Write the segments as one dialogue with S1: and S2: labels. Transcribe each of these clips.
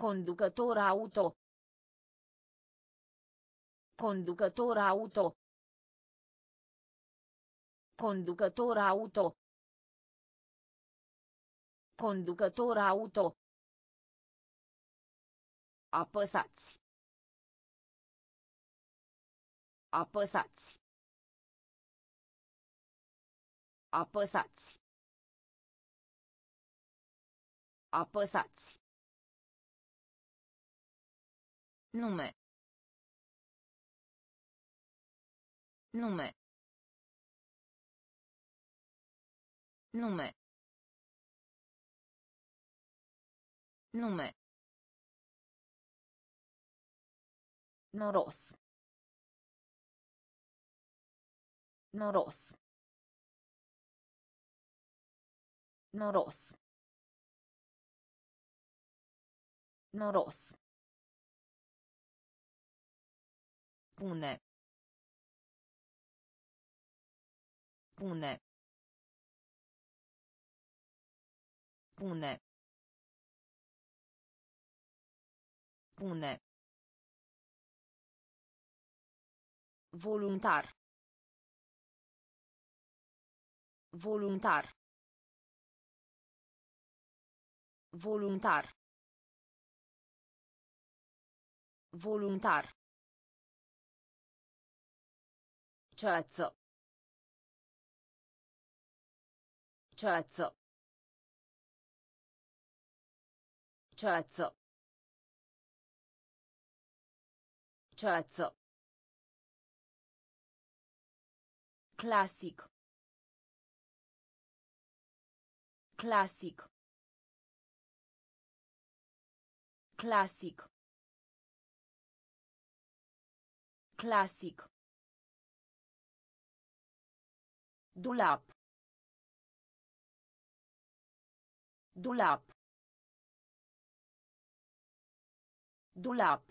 S1: Conducător auto. Conducător auto. Conducător auto. Conducător auto. Apăsați. Apăsați. Apăsați. Apăsați. Nume. Nume. Nume. Nume. Noros. Noros. Noros. Noros. Pune. Pune. Pune. Pune. Voluntar. Voluntar. Voluntar. Voluntar. Ceață. Ceață. Ceață. Ceață. Clasic. Clasic. Clasic. Clasic. Dulap. Dulap. Dulap.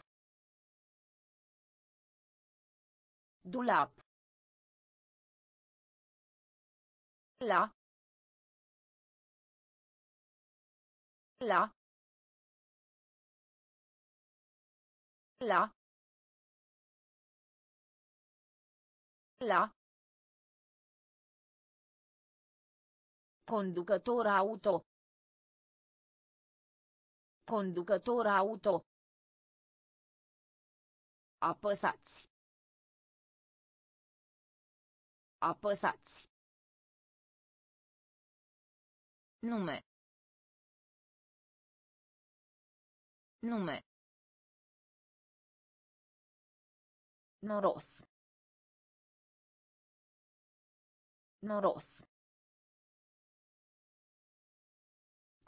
S1: Dulap. La. La. La. La. Conducător auto. Conducător auto. Apăsați. Apăsați. Nume. Nume. Noros. Noros.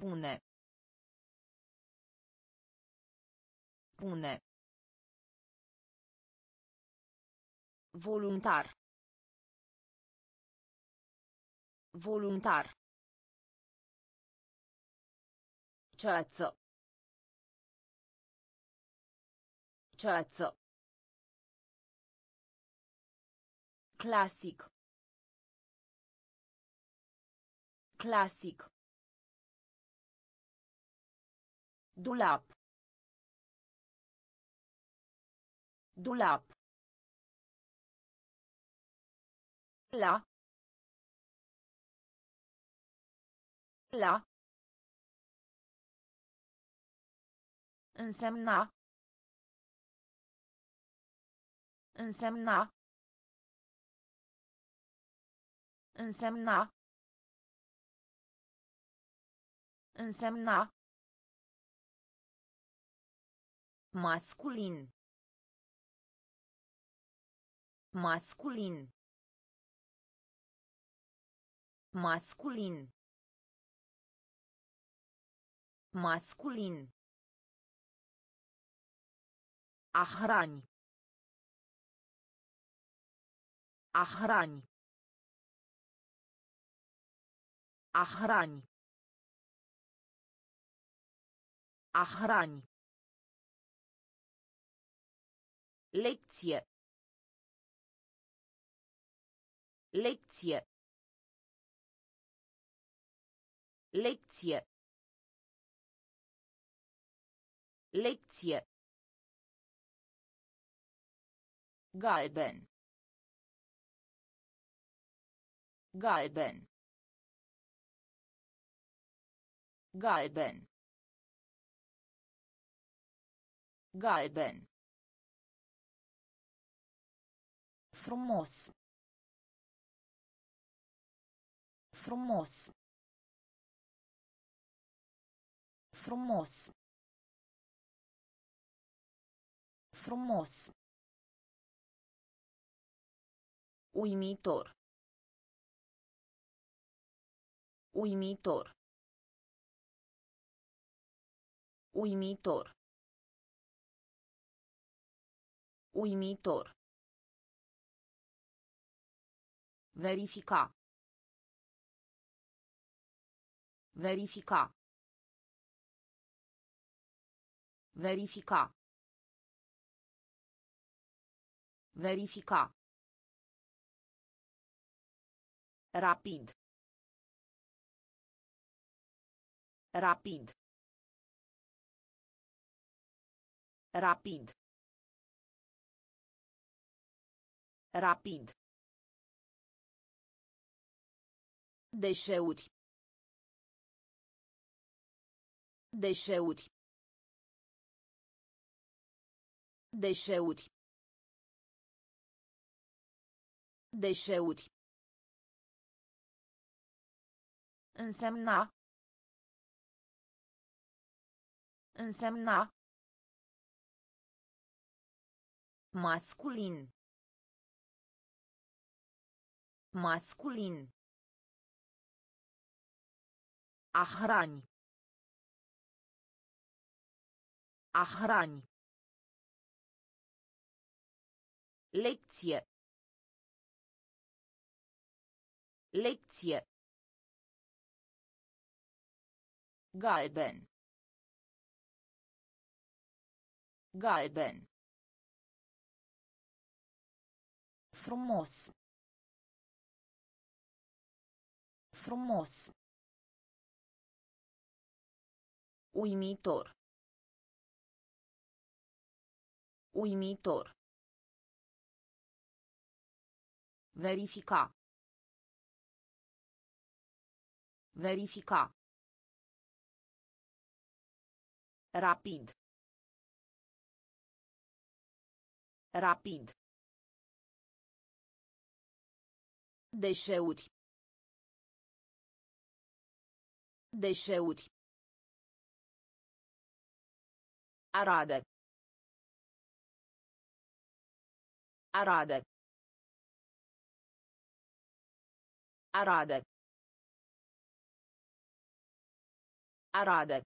S1: Pune. Pune. Voluntar. Voluntar. Ceață. Ceață. Clasic. Clasic. Dulap. Dulap. La. La. Însemna. Însemna. Însemna. Însemna. Masculin. Masculin. Masculin. Masculin. Охрань. Охрань. Охрань. Охрань. Lecție. Lecție. Lecție. Lecție. Galben. Galben. Galben. Galben. Frumos. Frumos. Frumos. Frumos. Uimitor. Uimitor. Uimitor. Uimitor. Verifica. Verifica. Verifica. Verifica. Rapid. Rapid. Rapid. Rapid. Deșeuri. Deșeuri. Deșeuri. Deșeuri. Însemna. Însemna. Masculin. Masculin. A hrani. A hrani. Lecție. Lecție. Galben. Galben. Frumos. Frumos. Uimitor. Uimitor. Verifica. Verifica. Rapid. Rapid. Deșeuri. Deșeuri. أراد. أراد. أراد. أراد.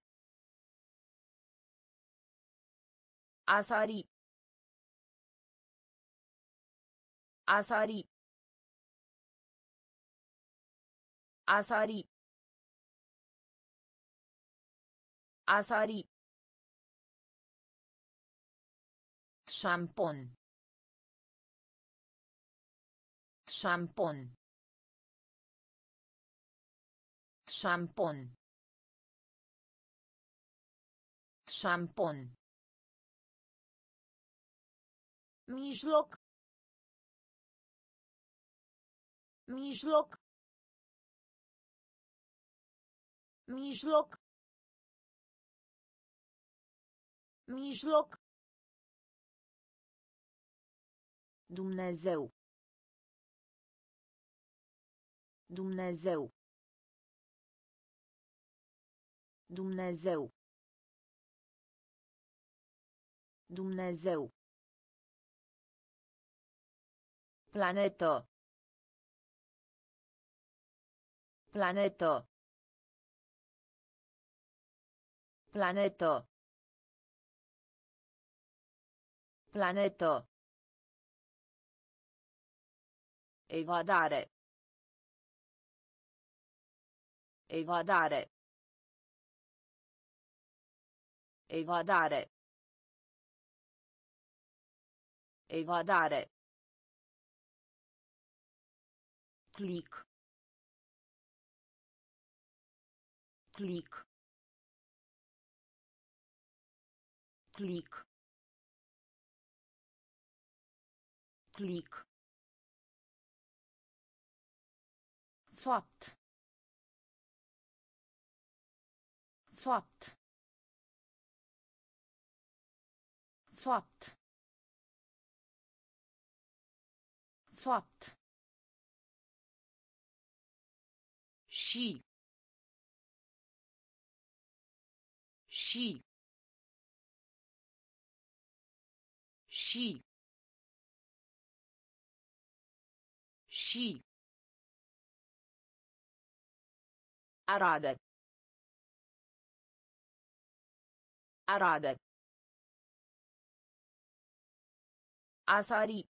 S1: آثاری آثاری آثاری آثاری Szampon. Szampon. Szampon. Szampon. Mijlok. Mijlok. Mijlok. Mijlok. Dumnezeu. Dumnezeu. Dumnezeu. Dumnezeu. Planetă. Planetă. Planetă. Planetă. Evadare. Evadare. Evadare. Evadare. Click. Click. click click fapt. Fapt. Fapt. Fapt. Și. Și. Și. Și أراد أراد أصاري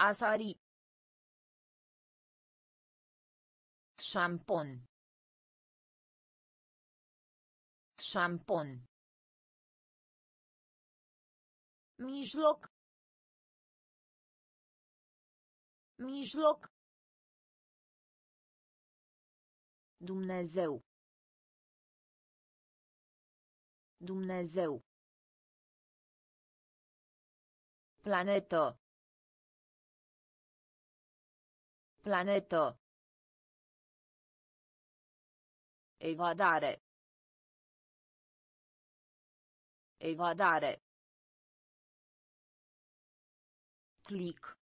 S1: أصاري شامبون. شامبون. mijloc mijloc Dumnezeu. Dumnezeu. Planetă. Planetă. Evadare. Evadare. Click.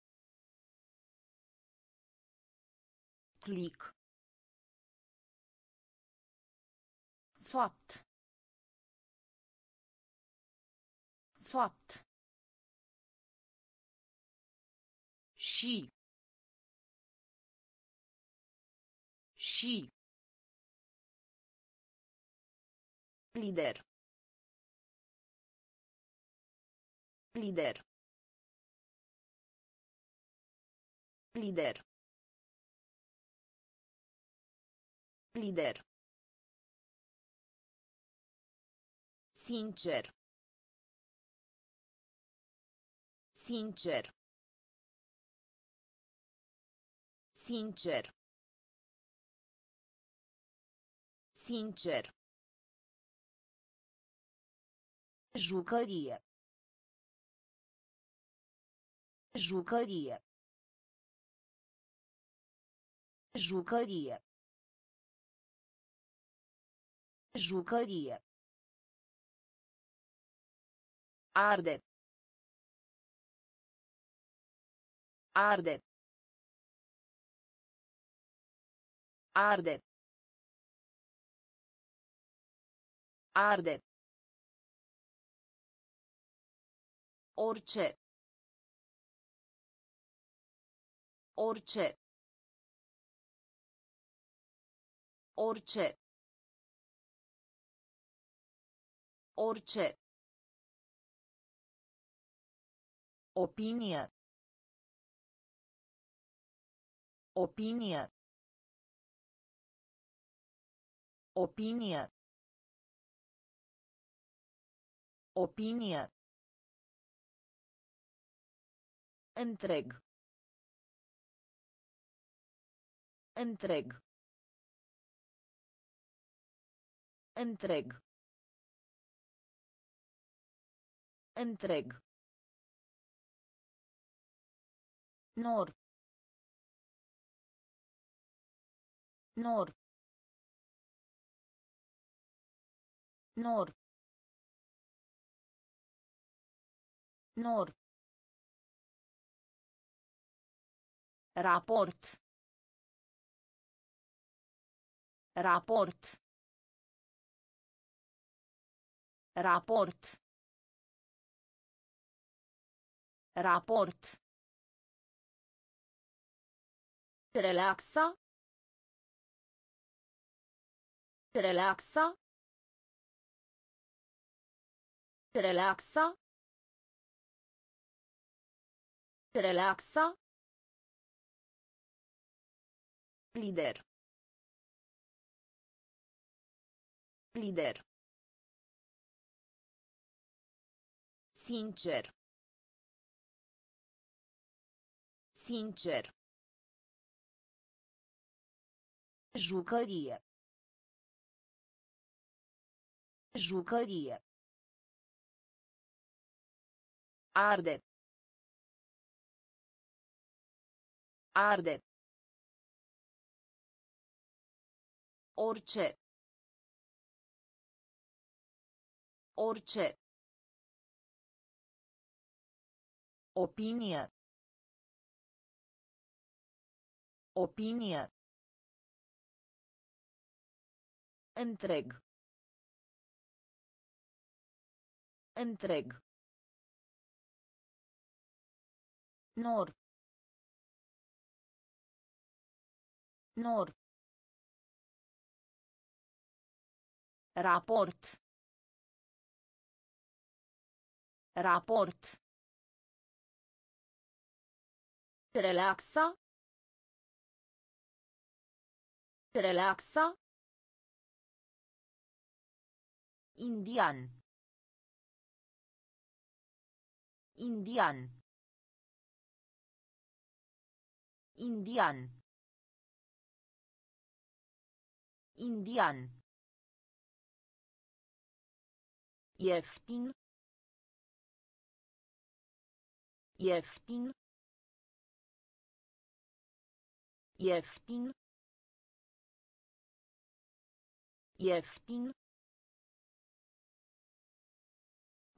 S1: Click. Fapt. Fapt. Și. Și. Lider. Lider. Lider. Lider. Sincer. Sincer. Sincer. Sincer. Jucărie. Jucărie. Jucărie. Jucărie. Arde. Arde. Arde. Arde. Orice. Orice. Orice. Orice. Opinie. Opinie. Opinie. Opinie. Întreg. Întreg. Întreg. Întreg. Nor. Nor. Nor. Nor. Raport. Raport. Raport. Raport. Relaxa. Relaxa. Relaxa. Relaxa. Lider. Lider. Sincer. Sincer. Jucărie. Jucărie. Arde. Arde. Orice. Orice. Opinie. Opinie. Întreg. Întreg. Nor. Nor. Raport. Raport. Relaxa. Relaxa. Indian. Indian. Indian. Indian. Ieftin. Ieftin. Ieftin. Ieftin.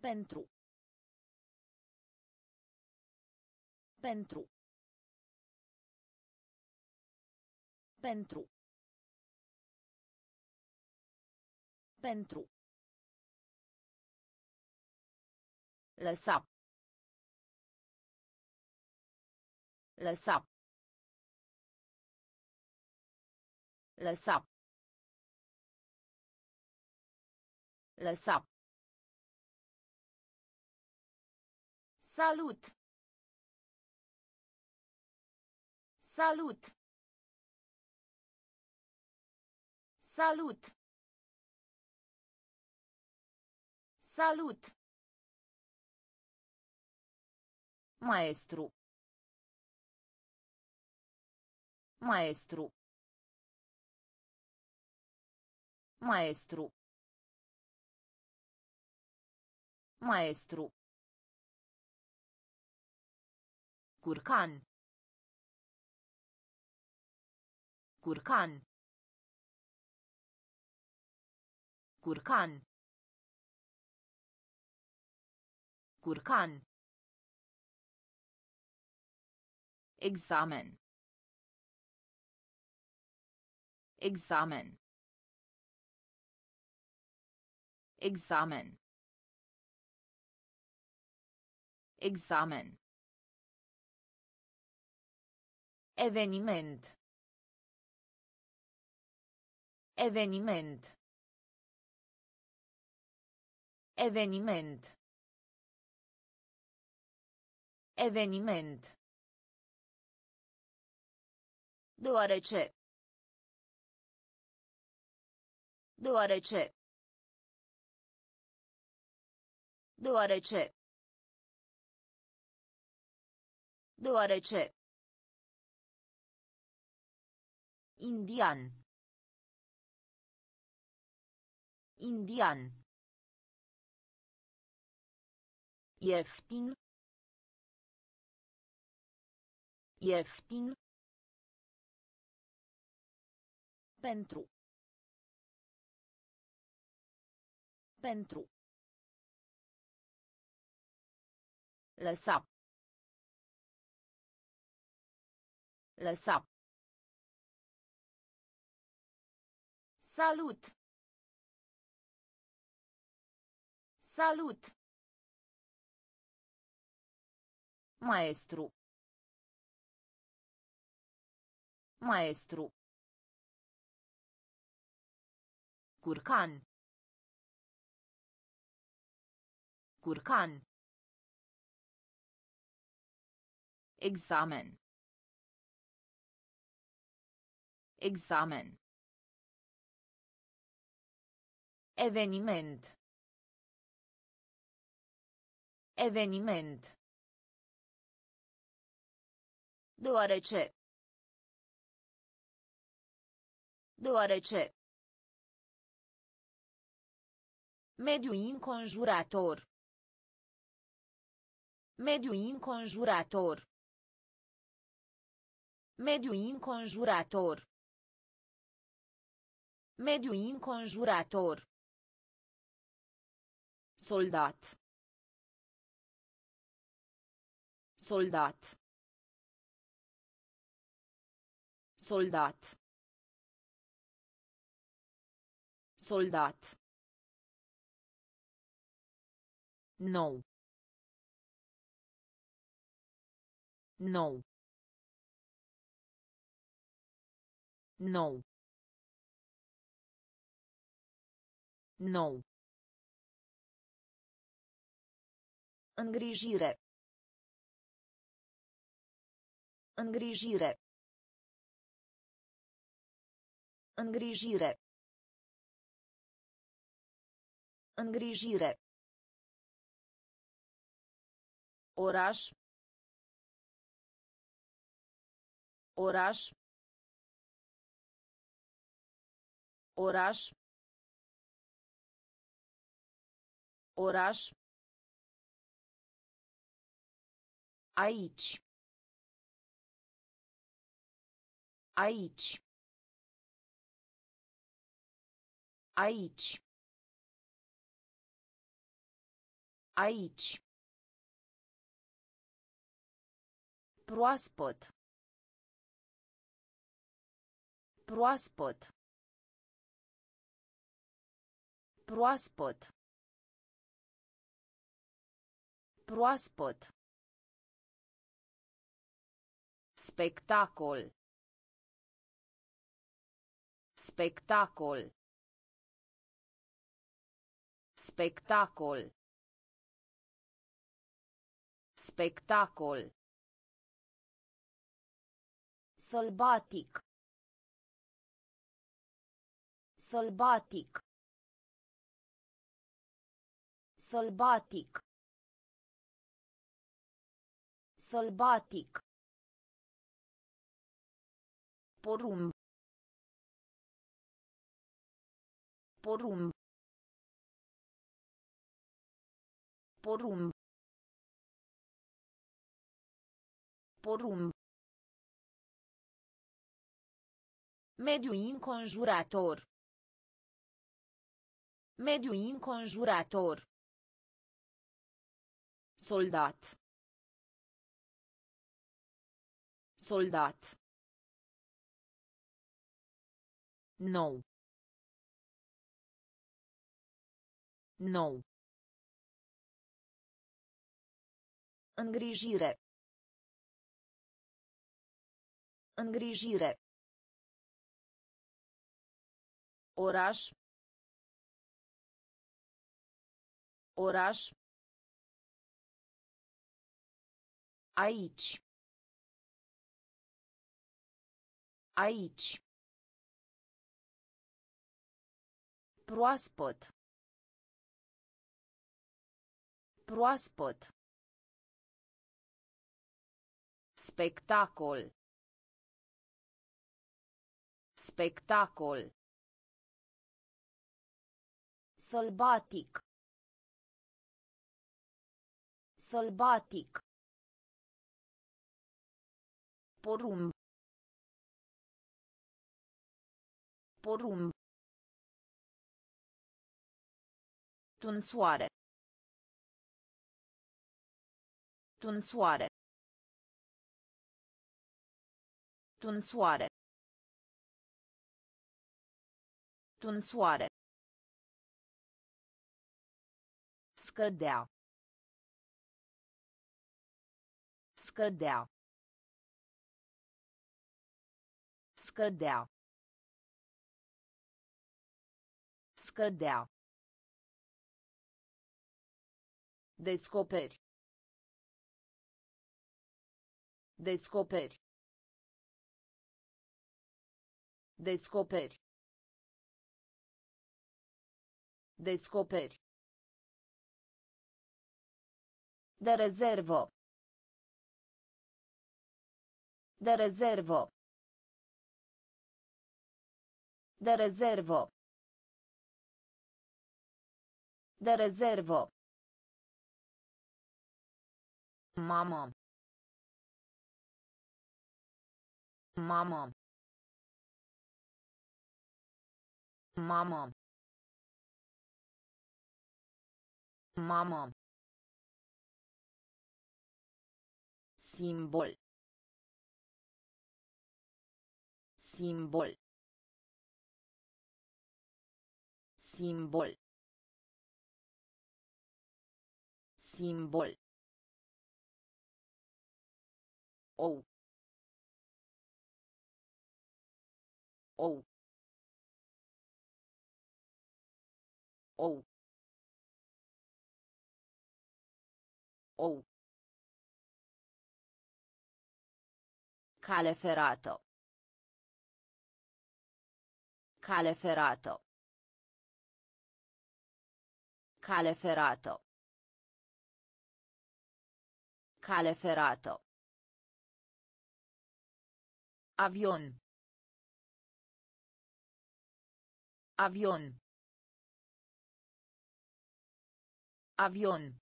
S1: Pentru. Pentru. Pentru. Pentru. Lăsa. Lăsa. Lăsa. Lăsa. Salut! Salut! Salut! Salut! Maestru. Maestru. Maestru. Maestru. Curcan. Curcan. Curcan. Curcan. Examen. Examen. Examen. Examen. Eveniment. Eveniment. Eveniment. Eveniment. Deoarece. Deoarece. Deoarece. Deoarece. Indian. Indian. Ieftin. Ieftin. Pentru. Pentru. Lăsa. Lăsa. Salut! Salut! Maestru. Maestru. Curcan. Curcan. Examen. Examen. Eveniment. Eveniment. Deoarece. Deoarece. Mediu înconjurător. Mediu înconjurător. Mediu înconjurător. Mediu înconjurător. Soldat. Soldat. Soldat. Soldat. Nou. Nou. Nou. Nou. Îngrijire. Îngrijire. Îngrijire. Îngrijire. Oraș. Oraș. Oraș. Oraș. Aici. Aici. Aici. Aici. Proaspăt. Proaspăt. Proaspăt. Proaspăt. Spectacol. Spectacol. Spectacol. Spectacol. Sălbatic. Sălbatic. Sălbatic. Sălbatic. Porumb. Porumb. Porumb. Porumb. Mediu înconjurător. Mediu înconjurător. Soldat. Soldat. Nou. Nou. Îngrijire. Îngrijire. Oraș. Oraș. Aici. Aici. Proaspăt. Proaspăt. Spectacol. Spectacol. Sălbatic. Sălbatic. Porumb. Porumb. Tunsoare. Tunsoare. Tunsoare. Tunsoare. Scădea. Scădea. Scădea. Scădea. Descoperi. Descoperi. Descoperi. Descoperi. De rezervă. De rezervă. De rezervă. De rezervă. Mamă. Mamă. Mamă. Mamă. Simbol. Simbol. Simbol. Simbol. Ou. Ou. Ou. Ou. Cale ferată. Cale ferată. Cale ferată. Cale ferată. Avion. Avion. Avion.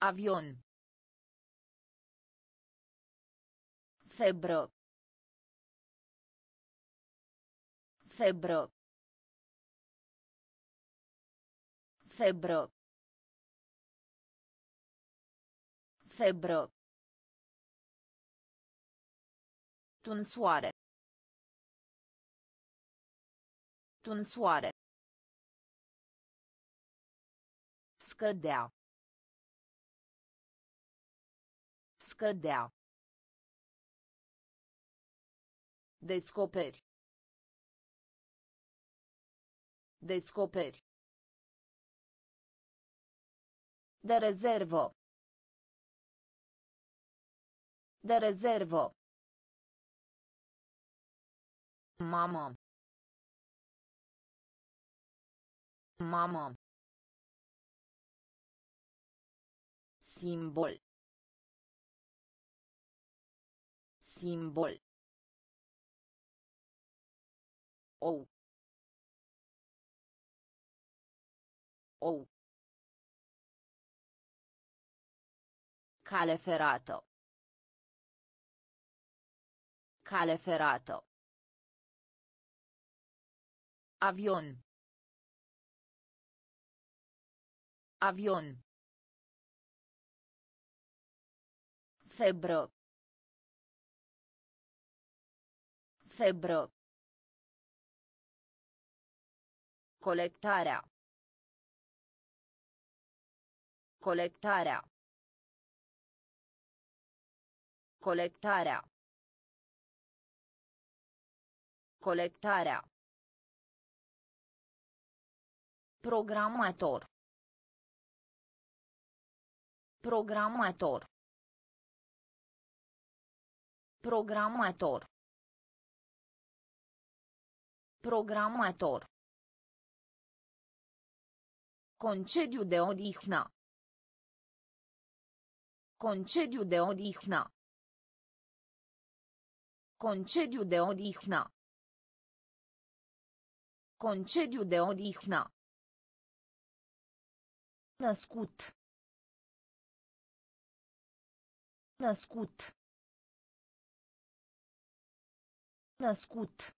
S1: Avion. Febră. Febră. Febră. Febră. Tunsoare. Tunsoare. Scădea. Scădea. Descoperi. Descoperi. De rezervă. De rezervă. Mamă. Mamă. Simbol. Simbol. Ou. Ou. Cale ferată. Cale ferată. Avion. Avion. Febră. Febră. Colectarea. Colectarea. Colectarea. Colectarea. Programator. Programator. Programator. Programator. Concediu de odihnă. Concediu de odihnă. Concediu de odihnă. Concediu de odihnă. Născut. Născut. Născut.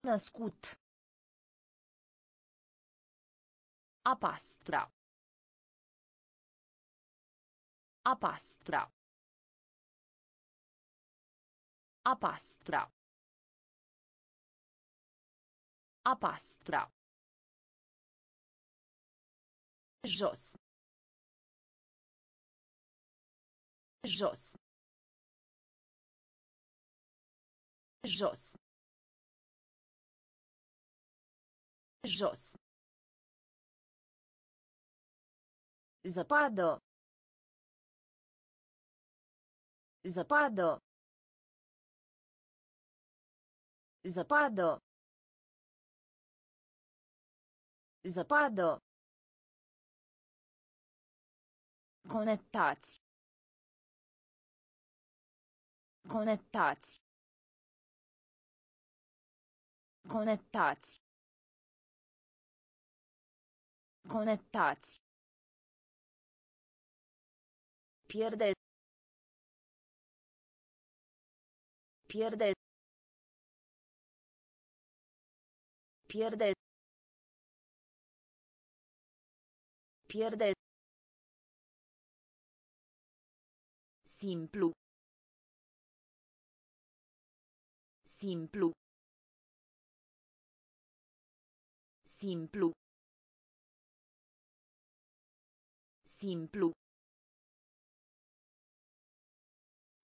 S1: Născut. Apastra. Apastra. Apastra. Apastra. Jos. Jos. Jos. Jos. Zăpadă. Zăpadă. Zăpadă. Zăpadă. Conectați. Conectați. Conectați. Conectați. Pierde. Pierde. Pierde. Pierde. Simplu. Simplu. Simplu. Simplu.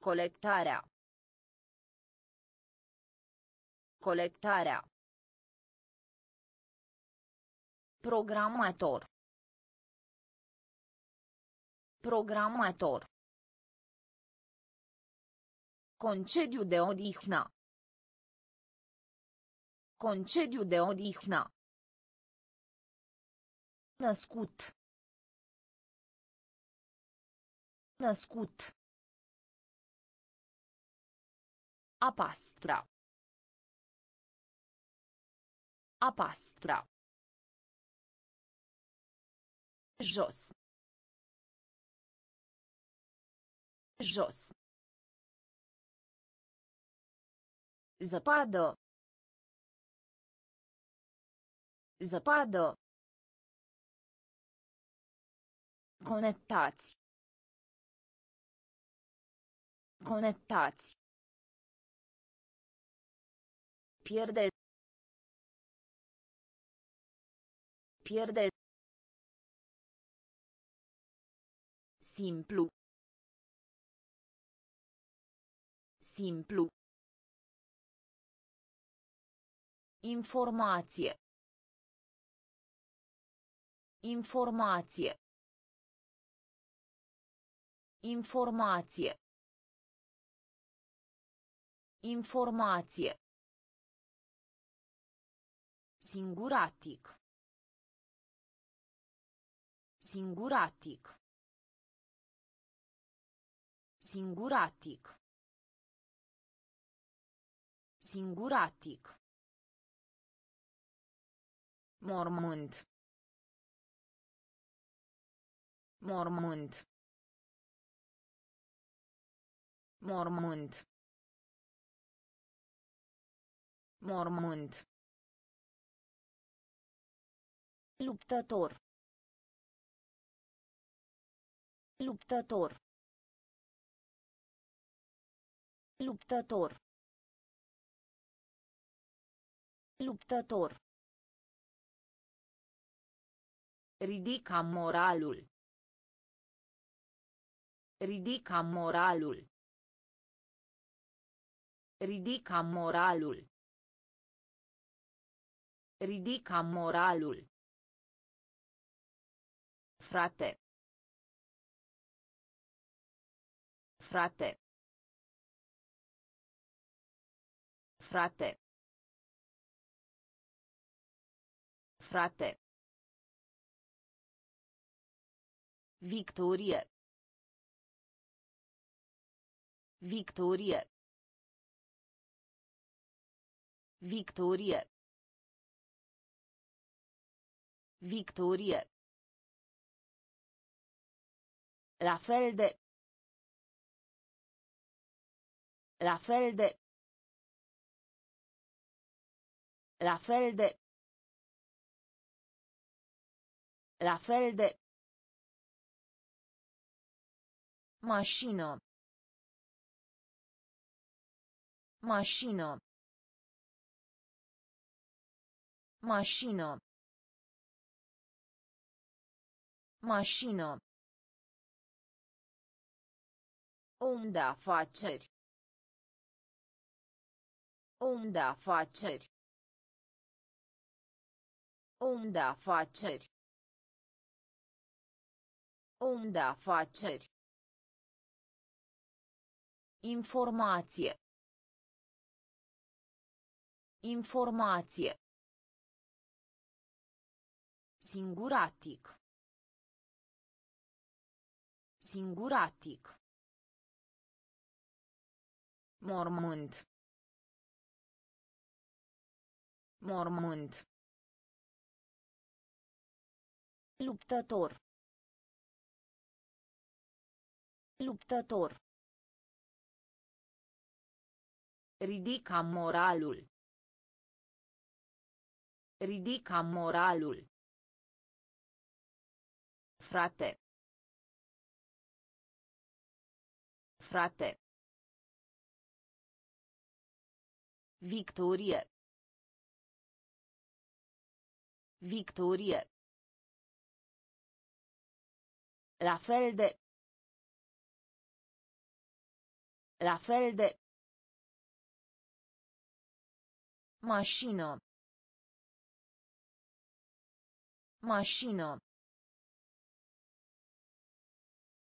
S1: Colectarea. Colectarea. Programator. Programator. Concediu de odihnă. Concediu de odihnă. Născut. Născut. Apastra. Apastra. Jos. Jos. Zăpadă. Zăpadă. Conectați. Conectați. Pierde. Pierde. Simplu. Simplu. Informație. Informație. Informație. Informație. Singuratic. Singuratic. Singuratic. Singuratic. Mormânt. Mormânt. Mormânt. Mormânt. Luptător. Luptător. Luptător. Luptător. Ridica moralul. Ridica moralul. Ridica moralul. Ridica moralul. Frate. Frate. Frate. Frate. Victorie. Victorie. Victorie. Victorie. La fel de. La fel de. La fel de. La fel de. Mașină. Mașină. Mașină. Mașină. Om de afaceri. Om de afaceri. Om de afaceri. Om de afaceri. Informație. Informație. Singuratic. Singuratic. Mormânt. Mormânt. Luptător. Luptător. Ridica moralul. Ridica moralul. Frate. Frate. Victorie. Victorie. La fel de. La fel de. Mașină. Mașină.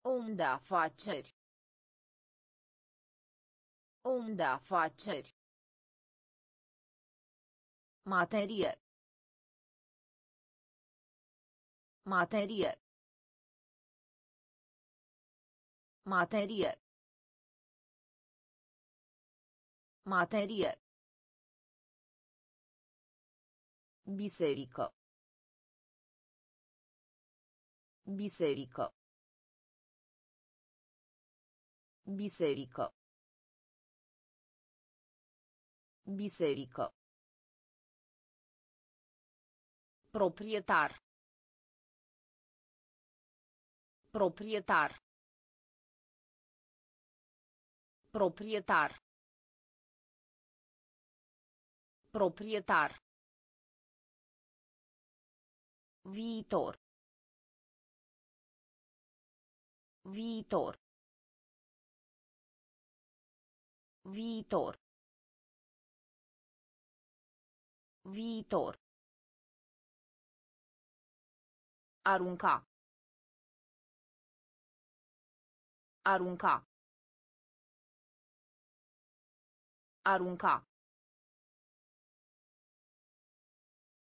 S1: Om de afaceri. Om de afaceri. Materie. Materie. Materie. Materie. Biserică. Biserică. Biserică. Biserică. Proprietar. Proprietar. Proprietar. Proprietar. Viitor. Viitor. Viitor. Viitor. Arunca. Arunca. Arunca.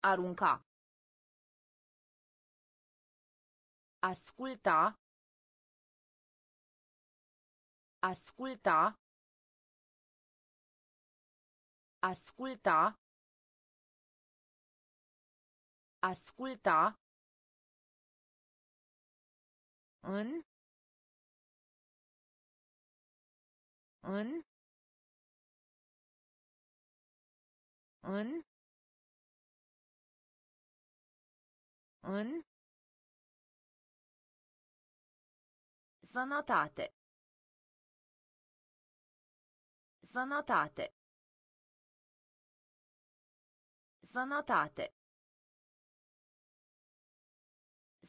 S1: Arunca. Asculta. Asculta. Asculta. Asculta. În. În. În. În. Sănătate. Sănătate. Sănătate.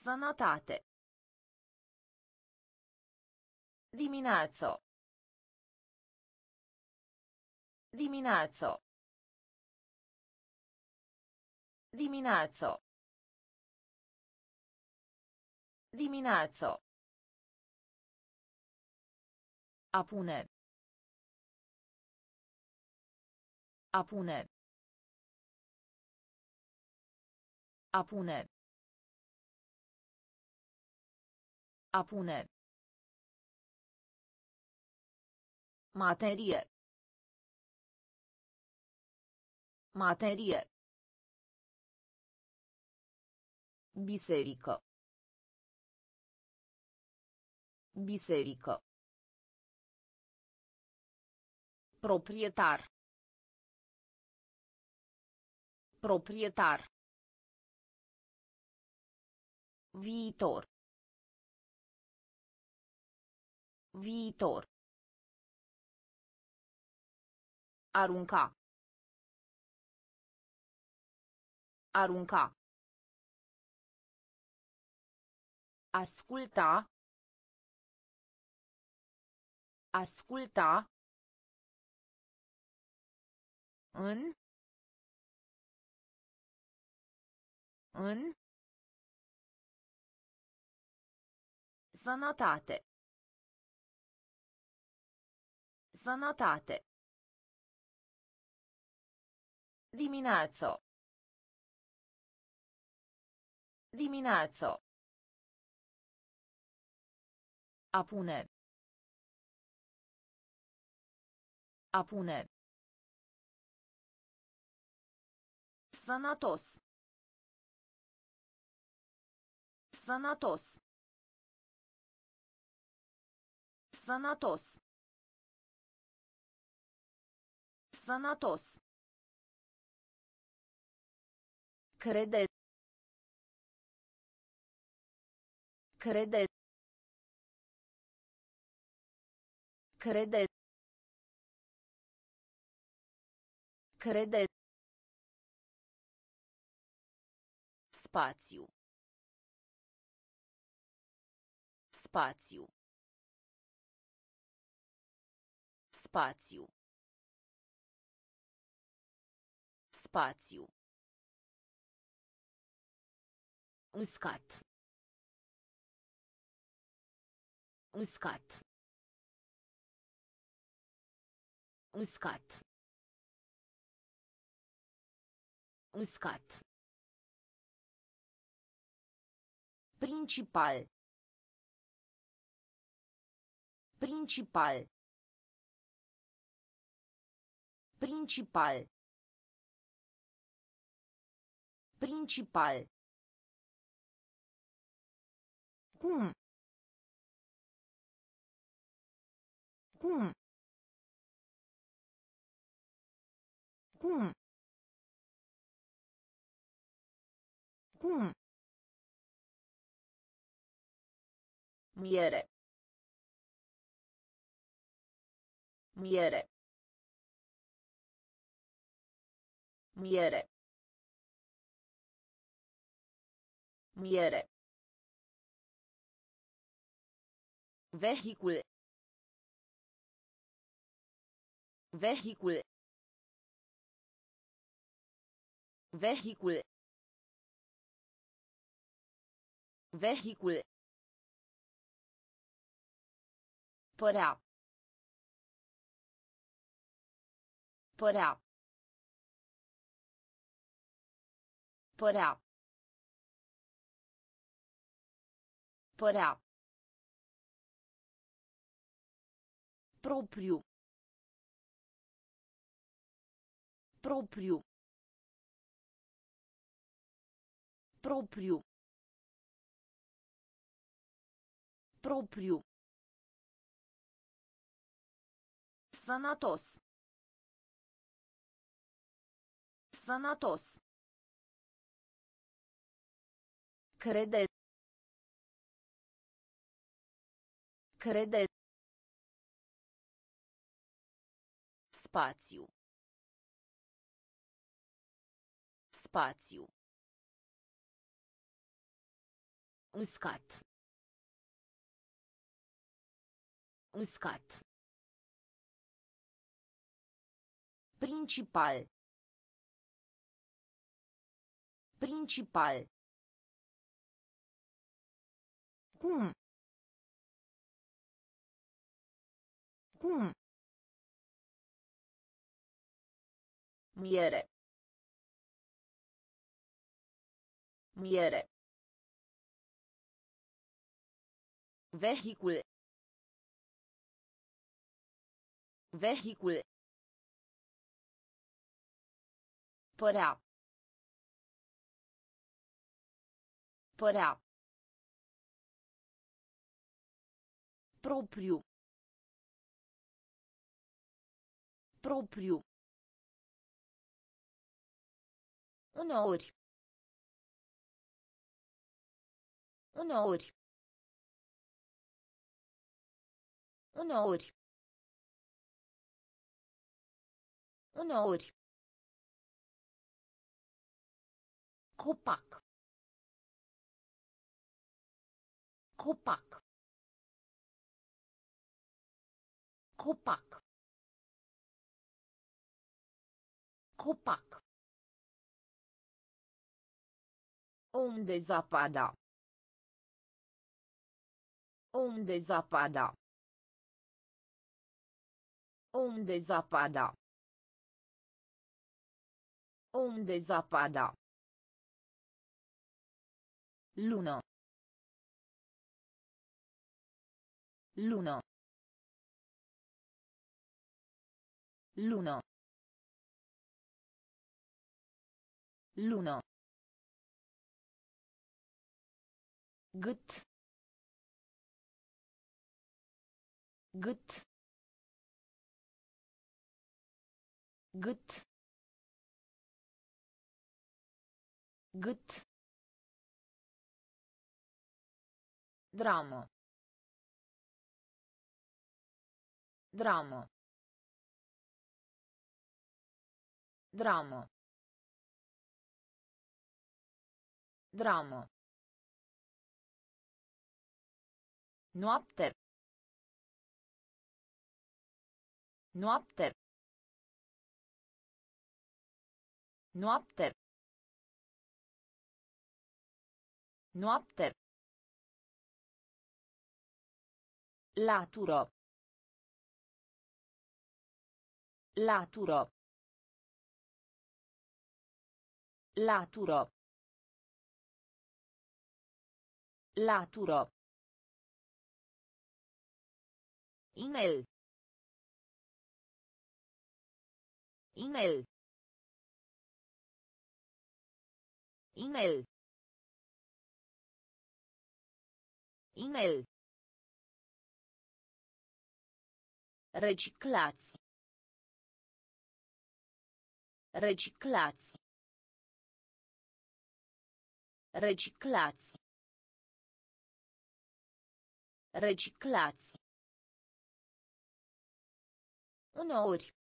S1: Sănătate. Dimineață. Dimineață. Dimineață. Dimineață. A pune. A pune. A pune. A pune. Materie. Materie. Biserică. Biserică. Proprietar. Proprietar. Viitor. Viitor. Arunca. Arunca. Asculta. Asculta. În. În. Sănătate. Sănătate. Dimineață. Dimineață. A pune. Sănătos. Sănătos. Sănătos. Sănătos. Crede. Crede. Crede. Crede. Spațiu. Spațiu. Spațiu. Spațiu. Uscat. Uscat. Uscat. Uscat. Principal. Principal. Principal. Principal. Cum? Cum? Cum? Cum? Miere. Miere. Miere. Miere. Vehicul. Vehicul. Vehicul. Vehicul. Porá. Porá. Porá. Porá. Próprio. Próprio. Próprio. Próprio. Sănătos. Sănătos. Crede. Crede. Spațiu. Spațiu. Uscat. Uscat. Principal. Principal. Cum? Cum? Miere. Miere. Vehicul. Vehicul. Părea. Părea. Propriu. Propriu. Uneori. Uneori. Uneori. Uneori. Copac. Copac. Copac. Copac. Unde zapada? Unde zapada? Unde zapada? Unde zapada? Lună. Lună. Lună. Lună. Gât. Gât. Gât. Gât. Dramă. Dramă. Dramă. Dramă. Noapte. Noapte. Noapte. Noapte. Laturo. Laturo. Laturo. Laturo. Inel. Inel. Inel. Inel. Reciclați. Reciclați. Reciclați. Reciclați. Uneori.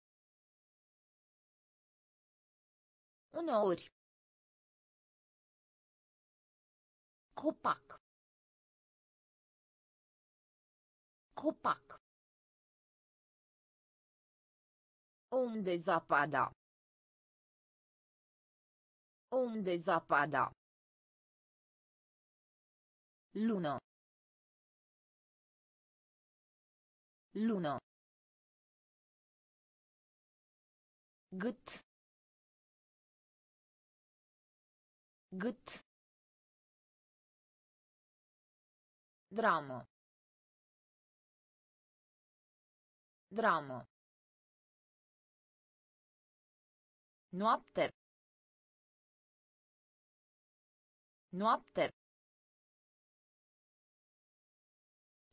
S1: Uneori. Copac. Copac. Unde zapada. Unde zapada. Lună. Lună. Gât. Gât. Dramă. Dramă. Noapte. Noapte.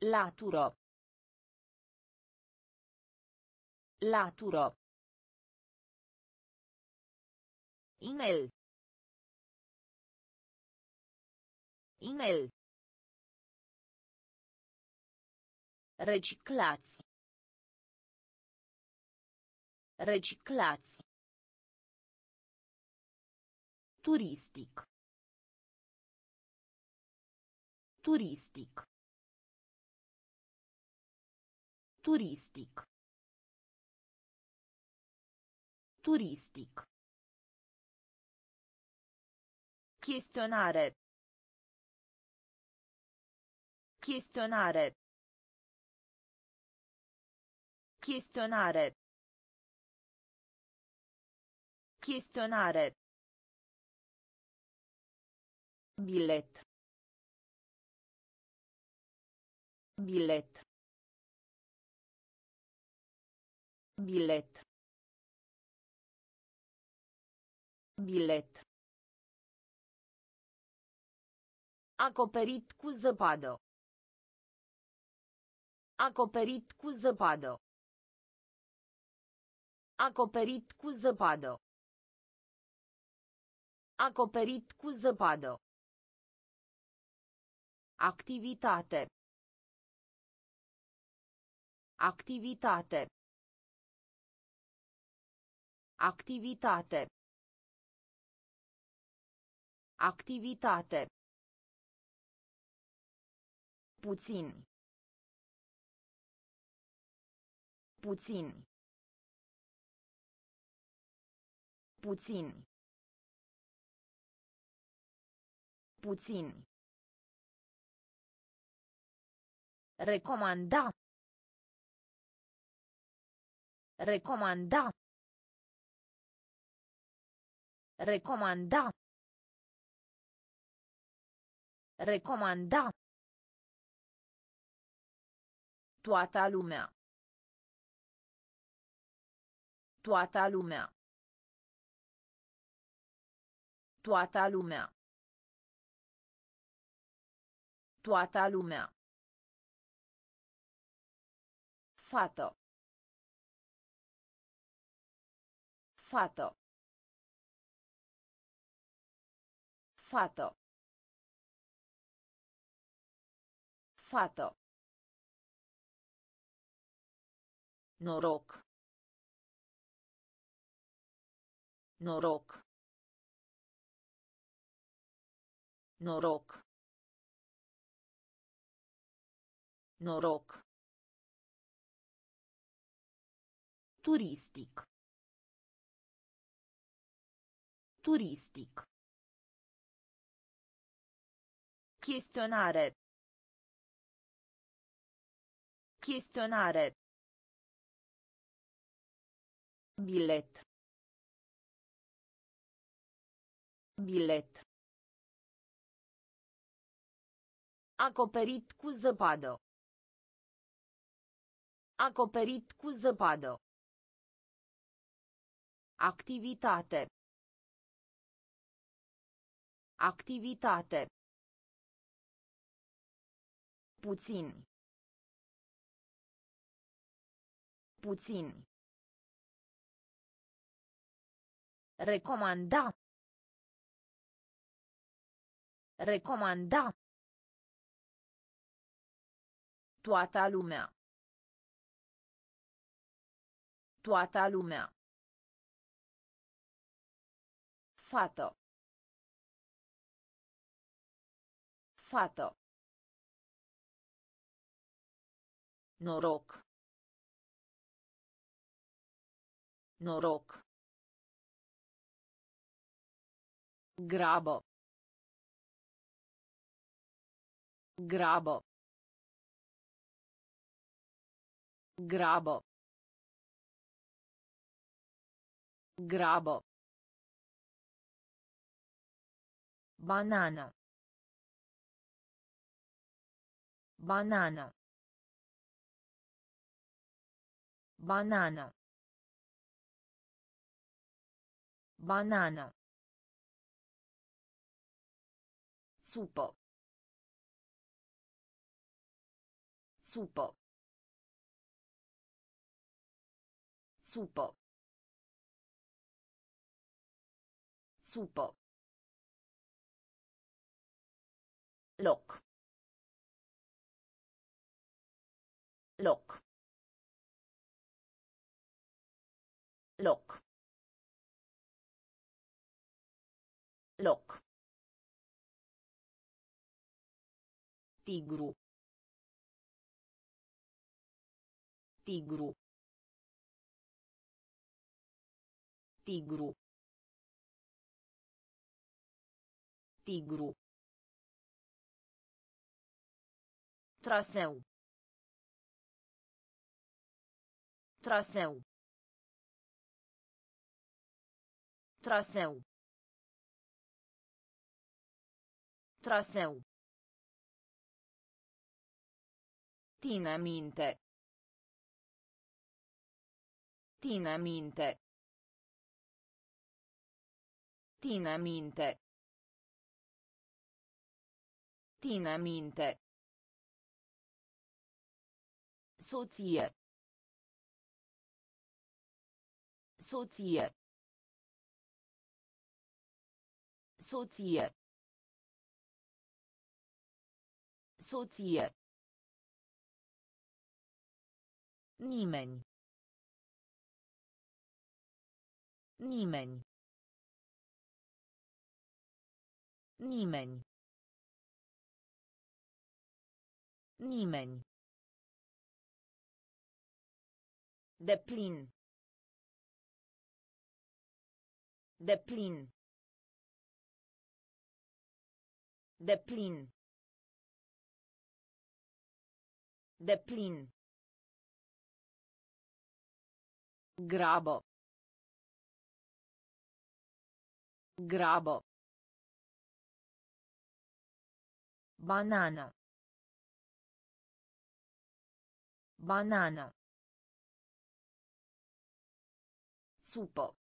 S1: Laturo. Laturo. Inel. Inel. Reciclați. Reciclați. Turistic. Turistic. Turistic. Turistic. Chestionare. Chestionare. Chestionare. Chestionare. Bilet. Bilet. Bilet. Bilet. Acoperit cu zăpadă. Acoperit cu zăpadă. Acoperit cu zăpadă. Acoperit cu zăpadă. Activitate. Activitate. Activitate. Activitate. Puțin. Puțin. Puțin. Puțin. Recomanda. Recomanda. Recomanda. Recomanda. Toată lumea. Toată lumea. Toată lumea. Toată lumea. Fată. Fată. Fată. Fată. Noroc. Noroc. Noroc. Noroc. Turistic. Turistic. Chestionare. Chestionare. Bilet. Bilet. Acoperit cu zăpadă. Acoperit cu zăpadă. Activitate. Activitate. Puțin. Puțin. Recomanda. Recomanda. Toată lumea. Toată lumea. Fată. Fată. Noroc. Noroc. Grabă. Grabă. Grabă. Grabă. Banana. Banana. Banana. Banana. Supă. Supă. Supă. Supă. Loc. Loc. Loc. Loc. Tigru. Tigru. Tigru. Tigru. Traseu. Traseu. Traseu. Traseu. Ține minte. Ține minte. Ține minte. Ține minte. Soție. Soție. Soție. Soție. Nimeni. Nimeni. Nimeni. Nimeni. De plin. De plin. De plin. De plin. Grabă. Grabă. Banana. Banana. Supă.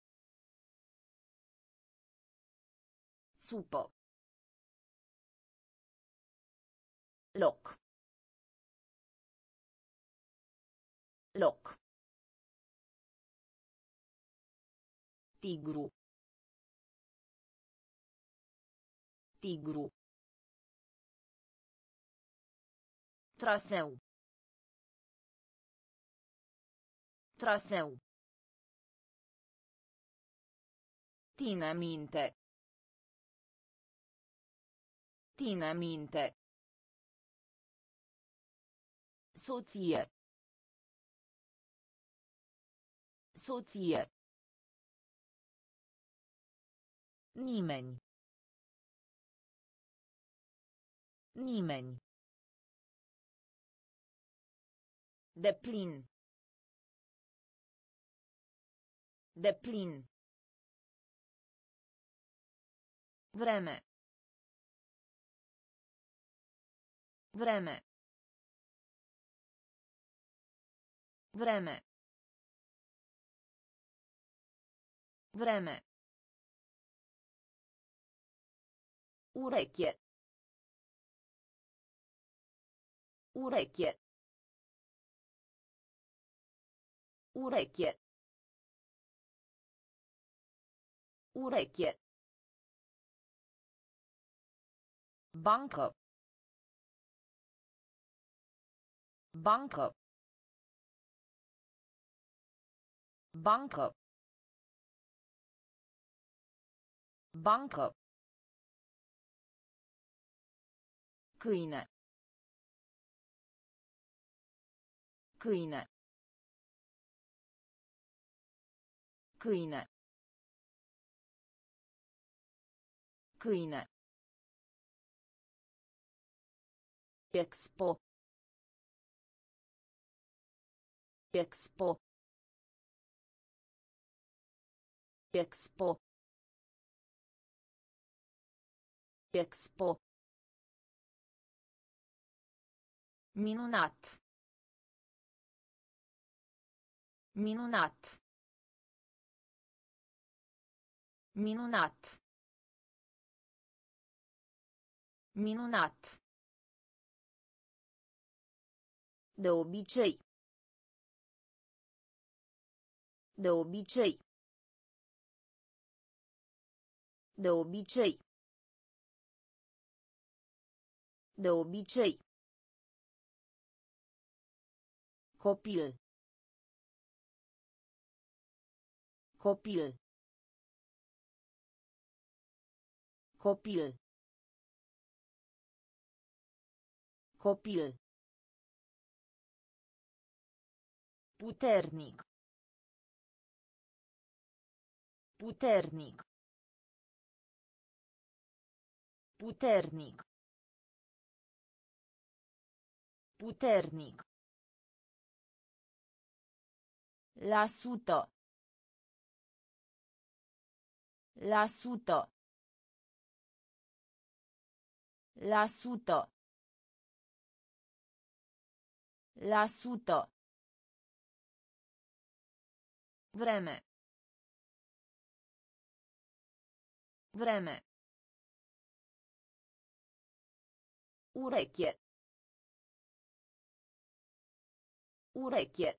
S1: Supă. Loc. Loc. Tigru. Tigru. Traseu. Traseu. Ține minte. Ține minte. Soție. Soție. Nimeni. Nimeni. De plin. De plin. Vreme. Vreme. Vreme. Vreme. Urecchie. Urecchie. Urecchie. Urecchie. Bancă. Bancă. Bancă. Bancă. Câine. Câine. Câine. Câine. Expo. Expo. Expo. Expo. Minunat. Minunat. Minunat. Minunat. De obicei. De obicei. De obicei. De obicei. Copil. Copil. Copil. Copil. Puternic. Puternic. Puternic. Puternic. La sută. La sută. La sută. La sută. Vreme. Vreme. Urecchie. Urecchie.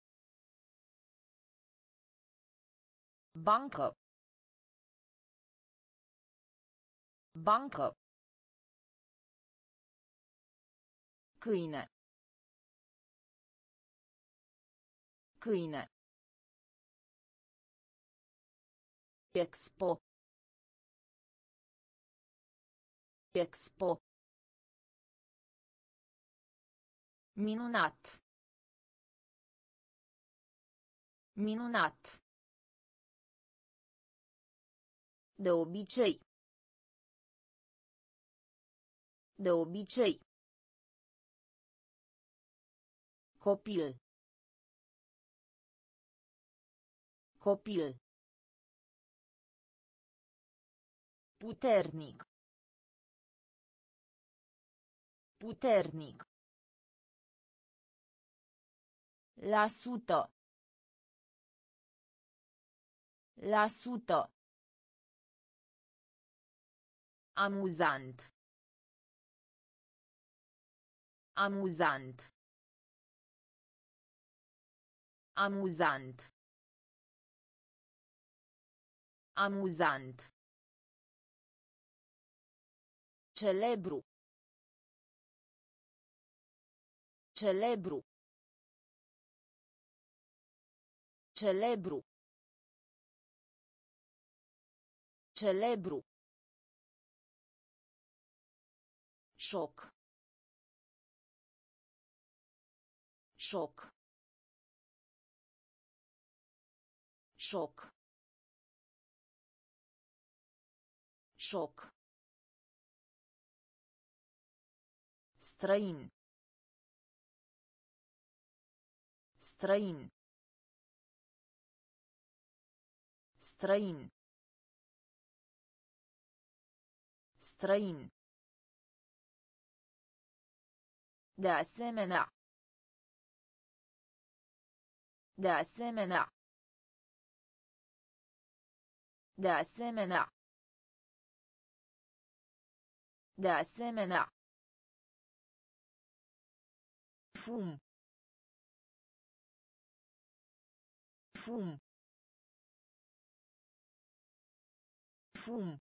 S1: Bancă. Bancă. Câine. Câine. Expo. Expo. Minunat. Minunat. De obicei. De obicei. Copil. Copil. Puternic. Puternic. La sută. La sută. Amuzant. Amuzant. Amuzant. Amuzant. Celebru. Celebru. Celebru. Celebru. Șoc. Șoc. Șoc. Șoc. Străin. Străin. Străin. Străin. De asemenea. De asemenea. De asemenea. De asemenea. Fum. Fum. Fum.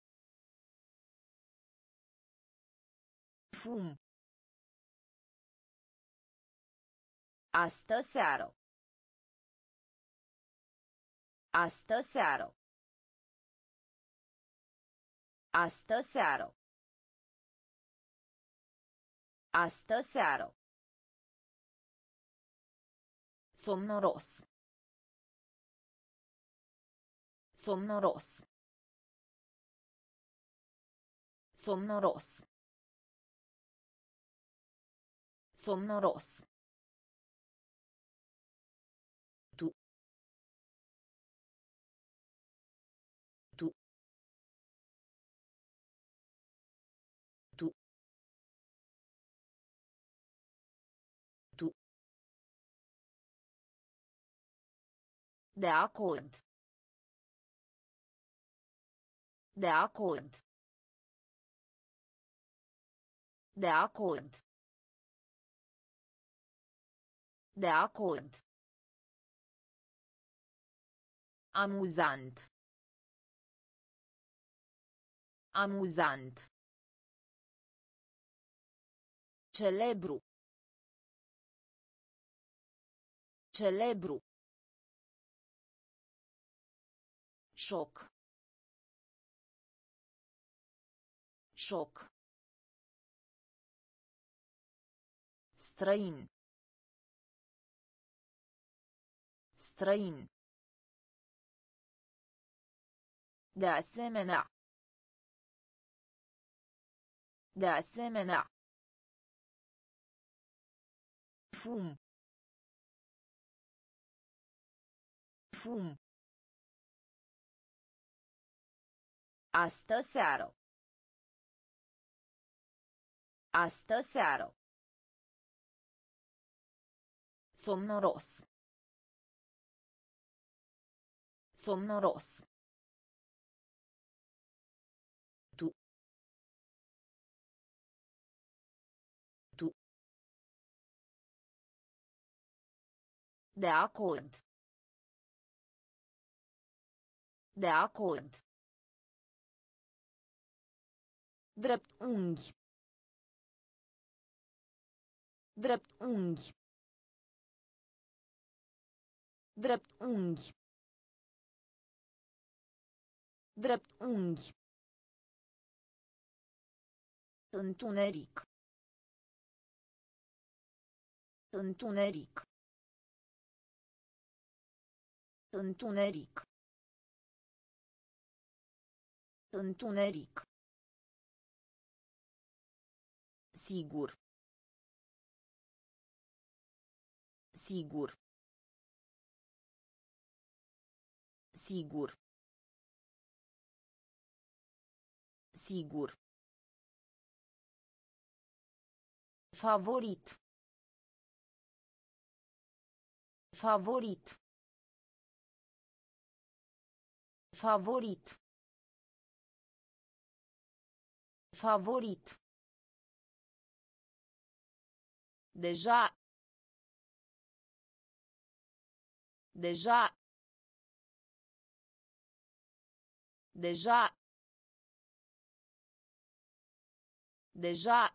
S1: Fum. Astă seară. Astă seară. Astă seară. Astă seară. Somnoros. Somnoros. Somnoros. Somnoros. De acord. De acord. De acord. De acord. Amuzant. Amuzant. Celebru. Celebru. Șoc. Șoc. Străin. Străin. De asemenea. De asemenea. Fum. Fum. Astă seară. Astă seară. Somnoros. Somnoros. Tu. Tu. De acord. De acord. Drept unghi. Drept unghi. Drept unghi. Drept unghi. Întuneric. Întuneric. Întuneric. Întuneric. Sigur. Sigur. Sigur. Sigur. Favorit. Favorit. Favorit. Favorit. Deja. Deja. Deja. Deja.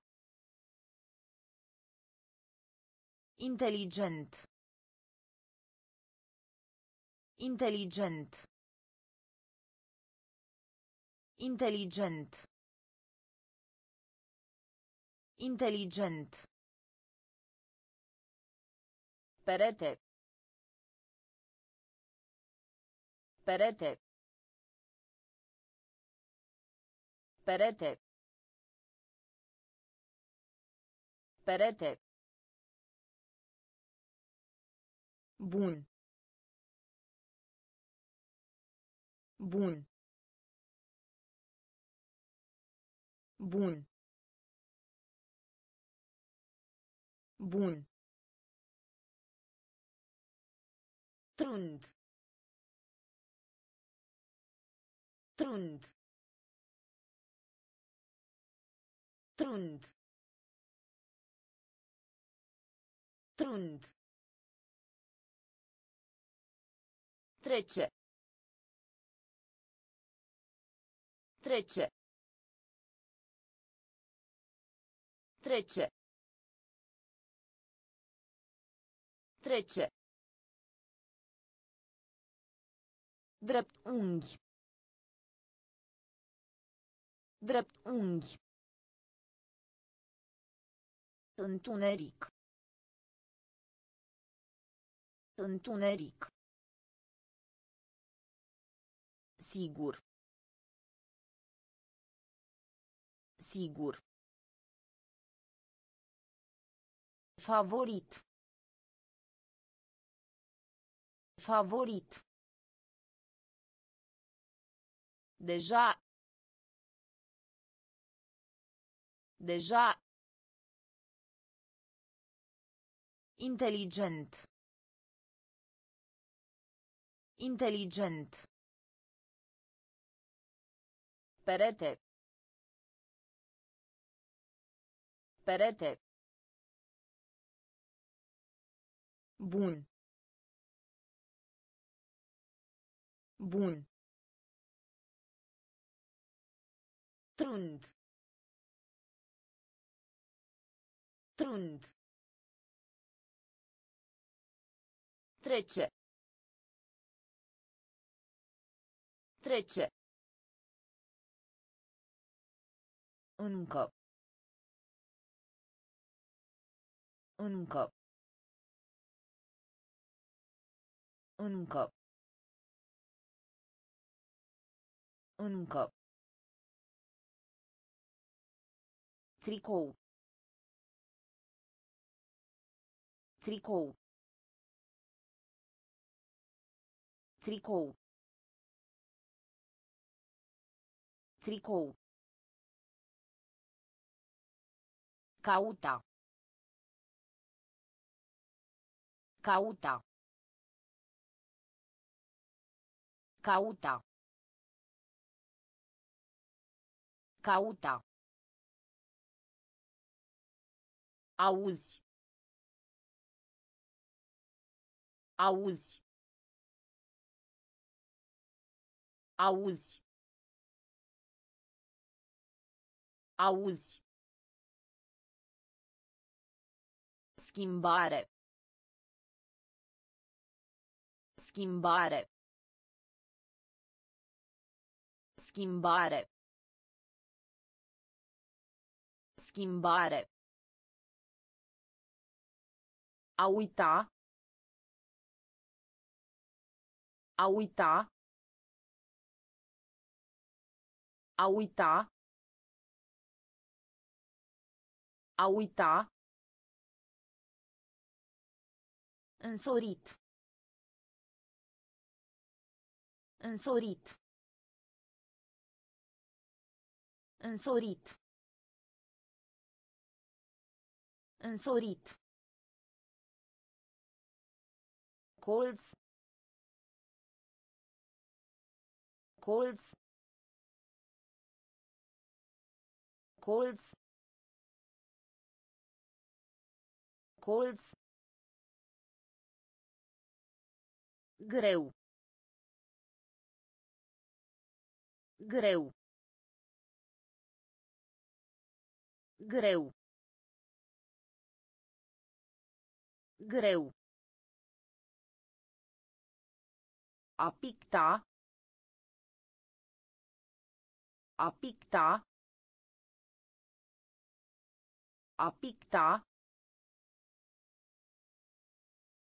S1: Inteligent. Inteligent. Inteligent. Inteligent. Perete. Perete. Perete. Perete. Bun. Bun. Bun. Bun. Trund. Trund. Trund. Trund. Trece. Trece. Trece. Trece. Drept unghi. Drept unghi. Întuneric. Întuneric. Sigur. Sigur. Favorit. Favorit. Deja. Deja. Inteligent. Inteligent. Perete. Perete. Bun. Bun. Trund. Trund. Trece. Trece. Încă. Încă. Încă. Încă. Tricou. Tricou. Tricou. Tricou. Cauta. Cauta. Cauta. Cauta. Auzi. Auzi. Auzi. Auzi. Schimbare. Schimbare. Schimbare. Schimbare. A uita. A uita. A uita. A uita. Însorit. Însorit. Însorit. Însorit. Colț. Colț. Colț. Colț. Greu. Greu. Greu. Greu A picta. A picta. A picta.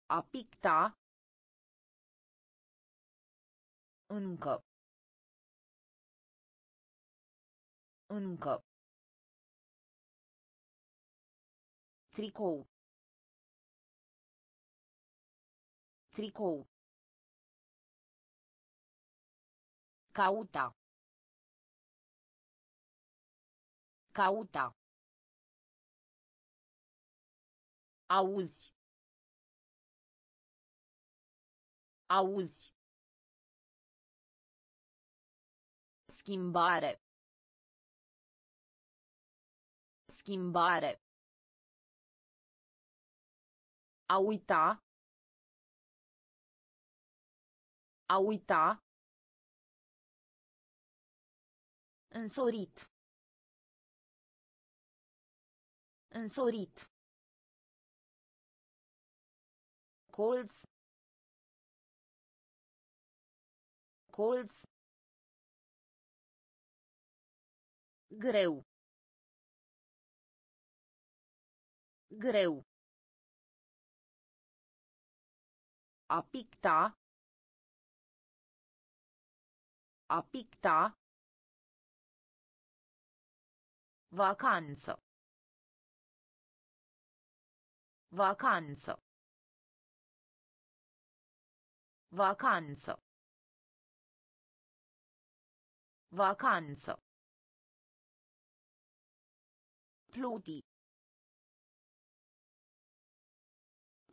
S1: A picta. Încă. Încă. Tricou. Tricou. Cauta. Cauta. Auzi. Auzi. Schimbare. Schimbare. A uita. A uita. Însorit. Însorit. Colț. Colț. Greu. Greu. A picta. A picta. Vacanță. Vacanță. Vacanță. Vacanță. Pluti.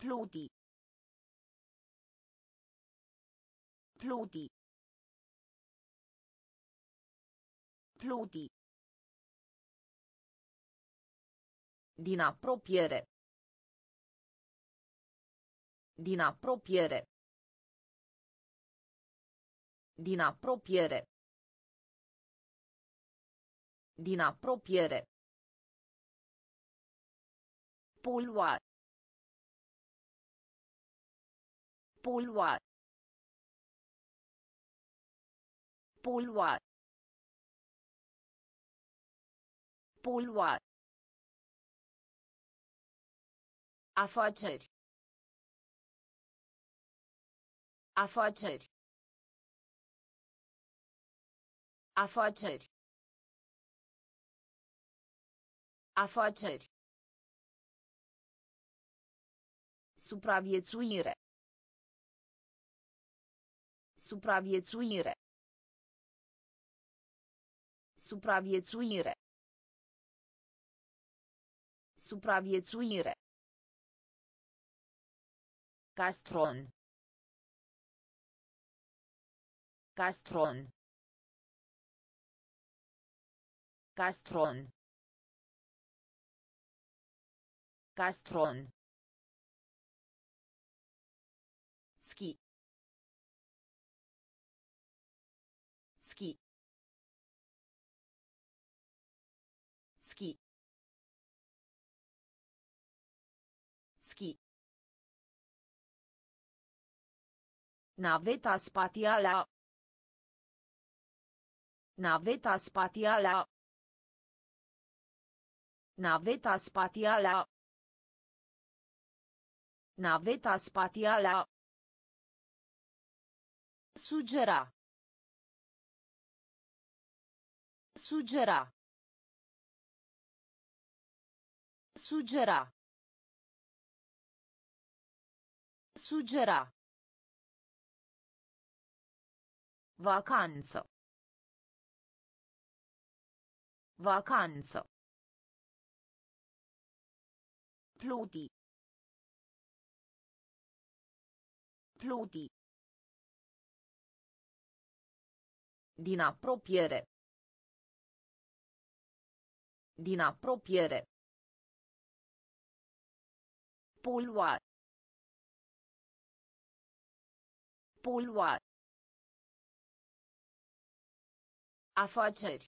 S1: Pluti. Pluti. Pluti. Din apropiere. Din apropiere. Din apropiere. Din apropiere. Polua. Polua. Polua. Polua. Afaceri. Afaceri. Afaceri. Afaceri. Supraviețuire. Supraviețuire. Supraviețuire. Supraviețuire. Castron. Castron. Castron. Castron. Naveta spațială. Naveta spațială. Naveta spațială. Naveta spațială. Sugera. Sugera. Sugera. Sugera. Vacanță. Vacanță. Pluti. Pluti. Din apropiere. Din apropiere. Polua. Polua. Afaceri.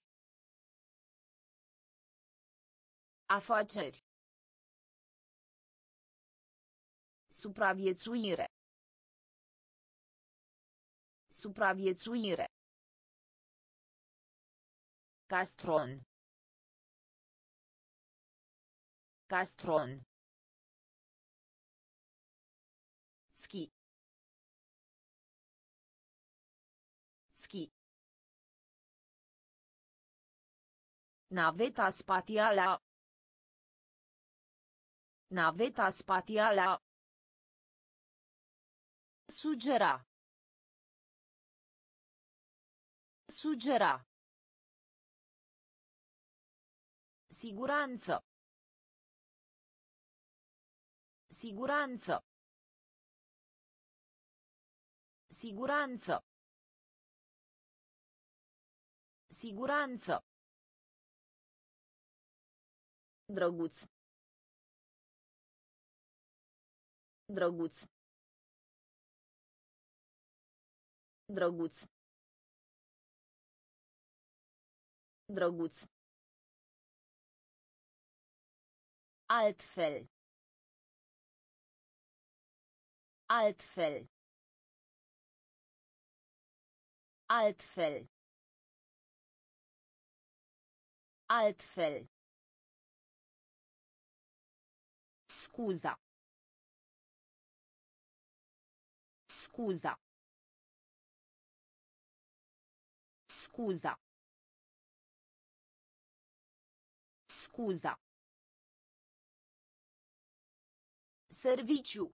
S1: Afaceri. Supraviețuire. Supraviețuire. Castron. Castron. Naveta spațială. Naveta spațială. Sugera. Sugera. Siguranță. Siguranță. Siguranță. Siguranță. Drăguț. Drăguț. Drăguț. Drăguț. Altfel. Altfel. Altfel. Altfel. Scuza. Scuza. Scuza. Scuza. Serviciu.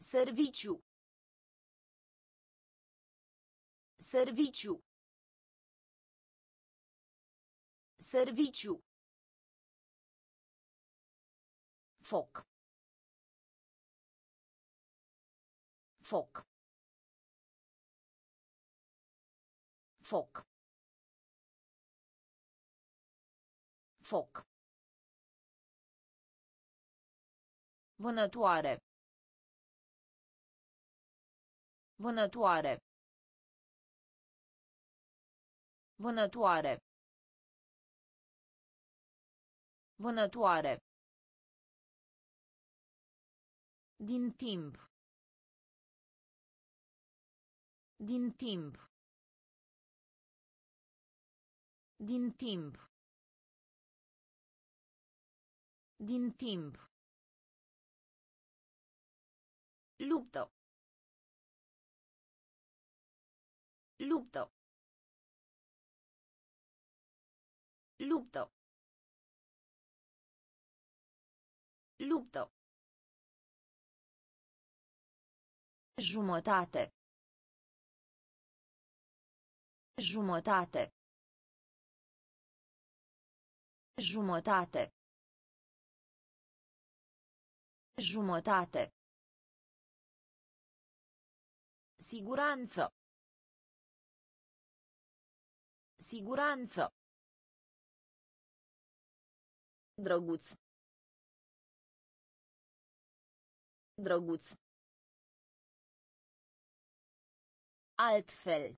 S1: Serviciu. Serviciu. Serviciu. Foc. Foc. Foc. Foc. Vânătoare. Vânătoare. Vânătoare. Vânătoare. Din timp. Din timp. Din timp. Din timp. Luptă. Luptă. Luptă. Luptă. Jumătate. Jumătate. Jumătate. Jumătate. Siguranță. Siguranță. Drăguț. Drăguț. Altfel.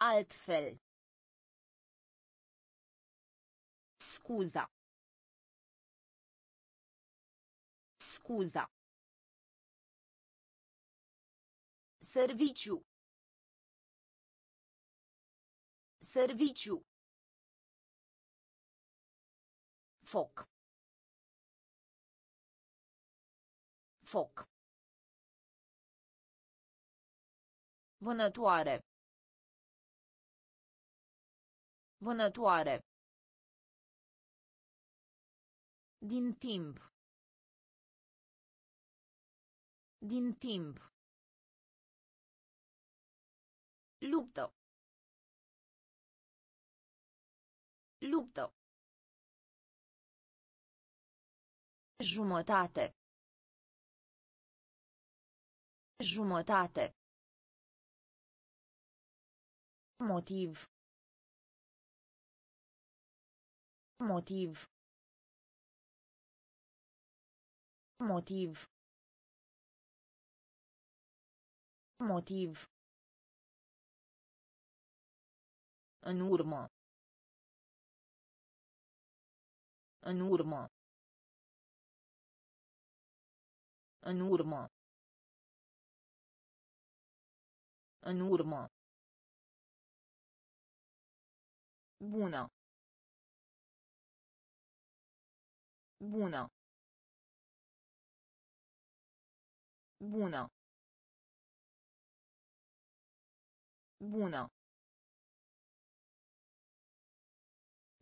S1: Altfel. Scuza. Scuza. Serviciu. Serviciu. Foc. Foc. Vânătoare. Vânătoare. Din timp. Din timp. Luptă. Luptă. Jumătate. Jumătate. Motiv. Motiv. Motiv. Motiv. În urmă. În urmă. În urmă. În urmă. Bună. Bună. Bună. Bună.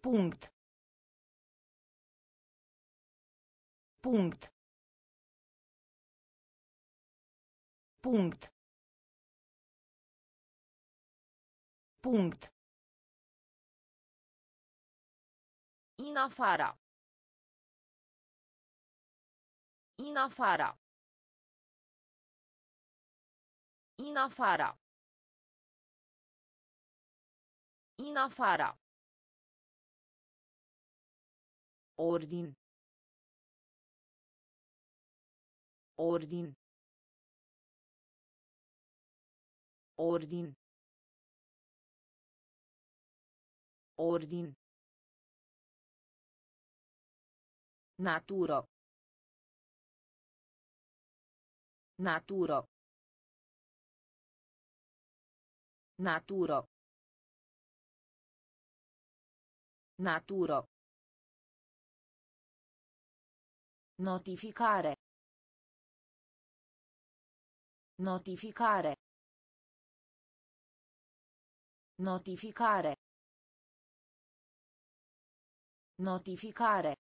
S2: Punct. Punct. Punct. Punct.
S1: In afara. In afara. In afara. In afara. Ordin. Ordin. Ordin. Ordin. Naturo. Naturo. Naturo. Naturo. Notificare. Notificare. Notificare. Notificare.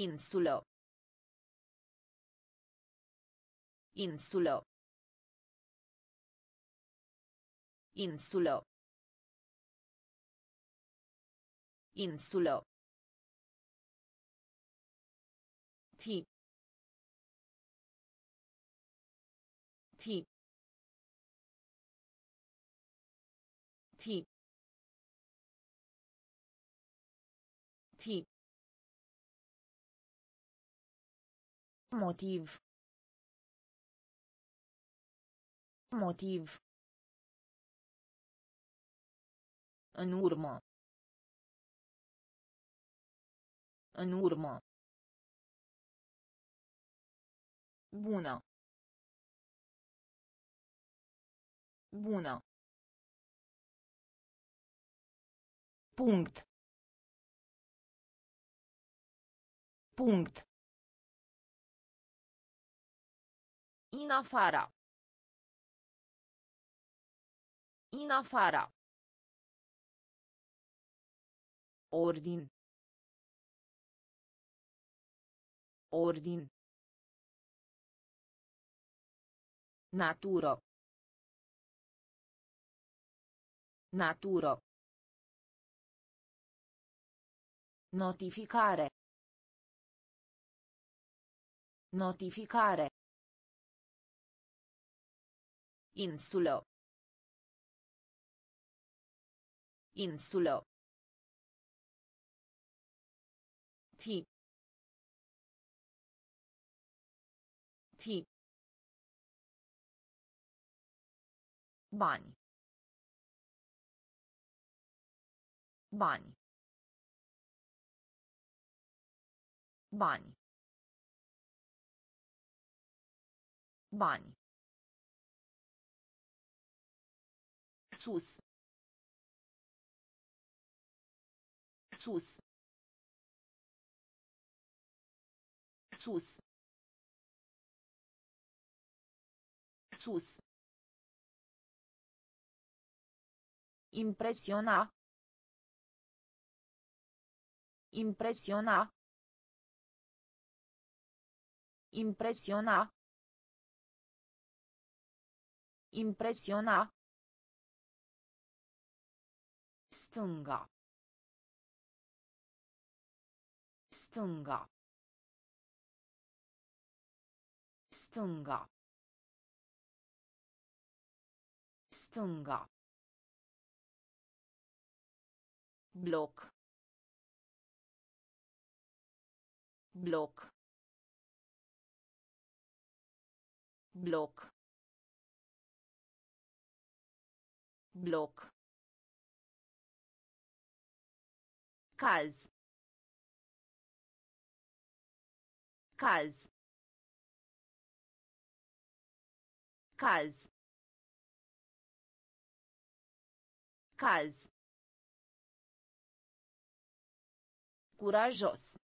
S1: Insulo. Insulo. Insulo. Insulo. Fi. Fi. Fi. Fi. Motiv. Motiv. În urmă. În urmă. Bună. Bună.
S2: Punct. Punct.
S1: In afara. In afara. Ordin. Ordin. Naturo. Naturo. Notificare. Notificare. Insulo. Insulo. Fi. Fi. Bani. Bani. Bani. Bani. Sus. Sus. Sus. Sus. Impresiona. Impresiona. Impresiona. Impresiona. stunga. Stunga. Stunga. Stunga.
S2: Blok. Blok. Blok. Blok.
S1: Caz caz caz caz
S2: Curajos.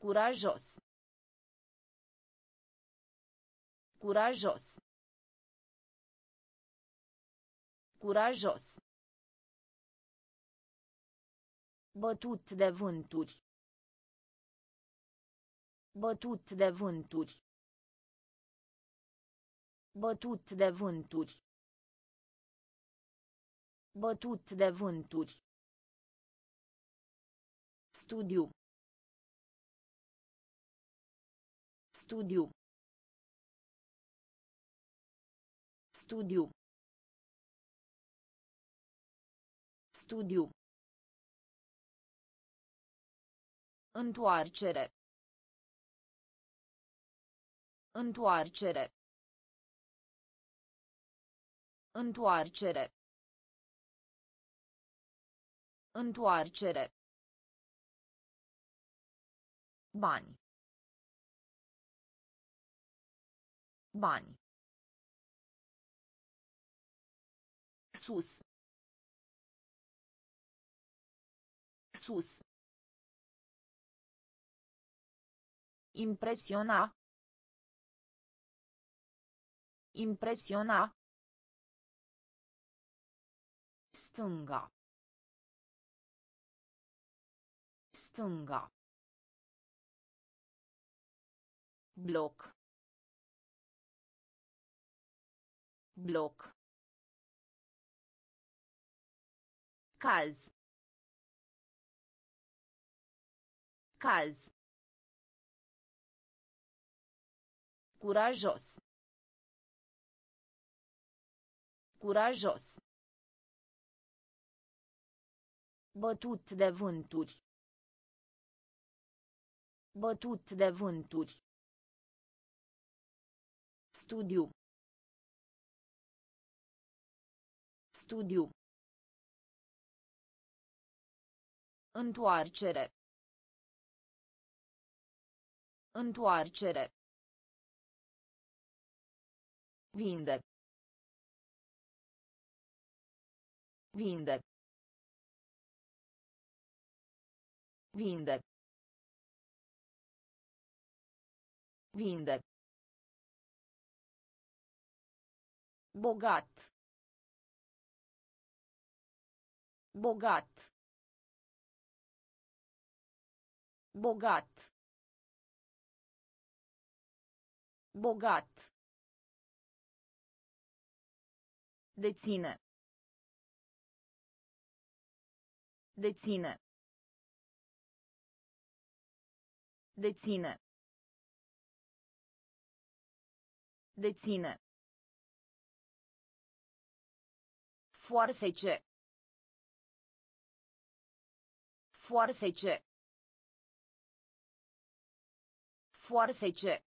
S2: Curajos. Curajos. Curajos. Bătut de vânturi. Bătut de vânturi. Bătut de vânturi. Bătut de vânturi. Studiu. Studiu. Studiu. Studiu. Întoarcere. Întoarcere. Întoarcere. Întoarcere. Bani. Bani. Sus. Sus.
S1: Impresiona. Impresiona. Stânga. Stânga.
S2: bloc bloc
S1: caz caz
S2: curajos curajos Bătut de vânturi. Bătut de vânturi. Studiu. Studiu. Întoarcere. Întoarcere. Vinde. Vinde. Vinde. Vinde. Bogat. Bogat. Bogat. Bogat. Deține. Deține. Deține. Deține. Foarfece. Foarfece. Foarfece.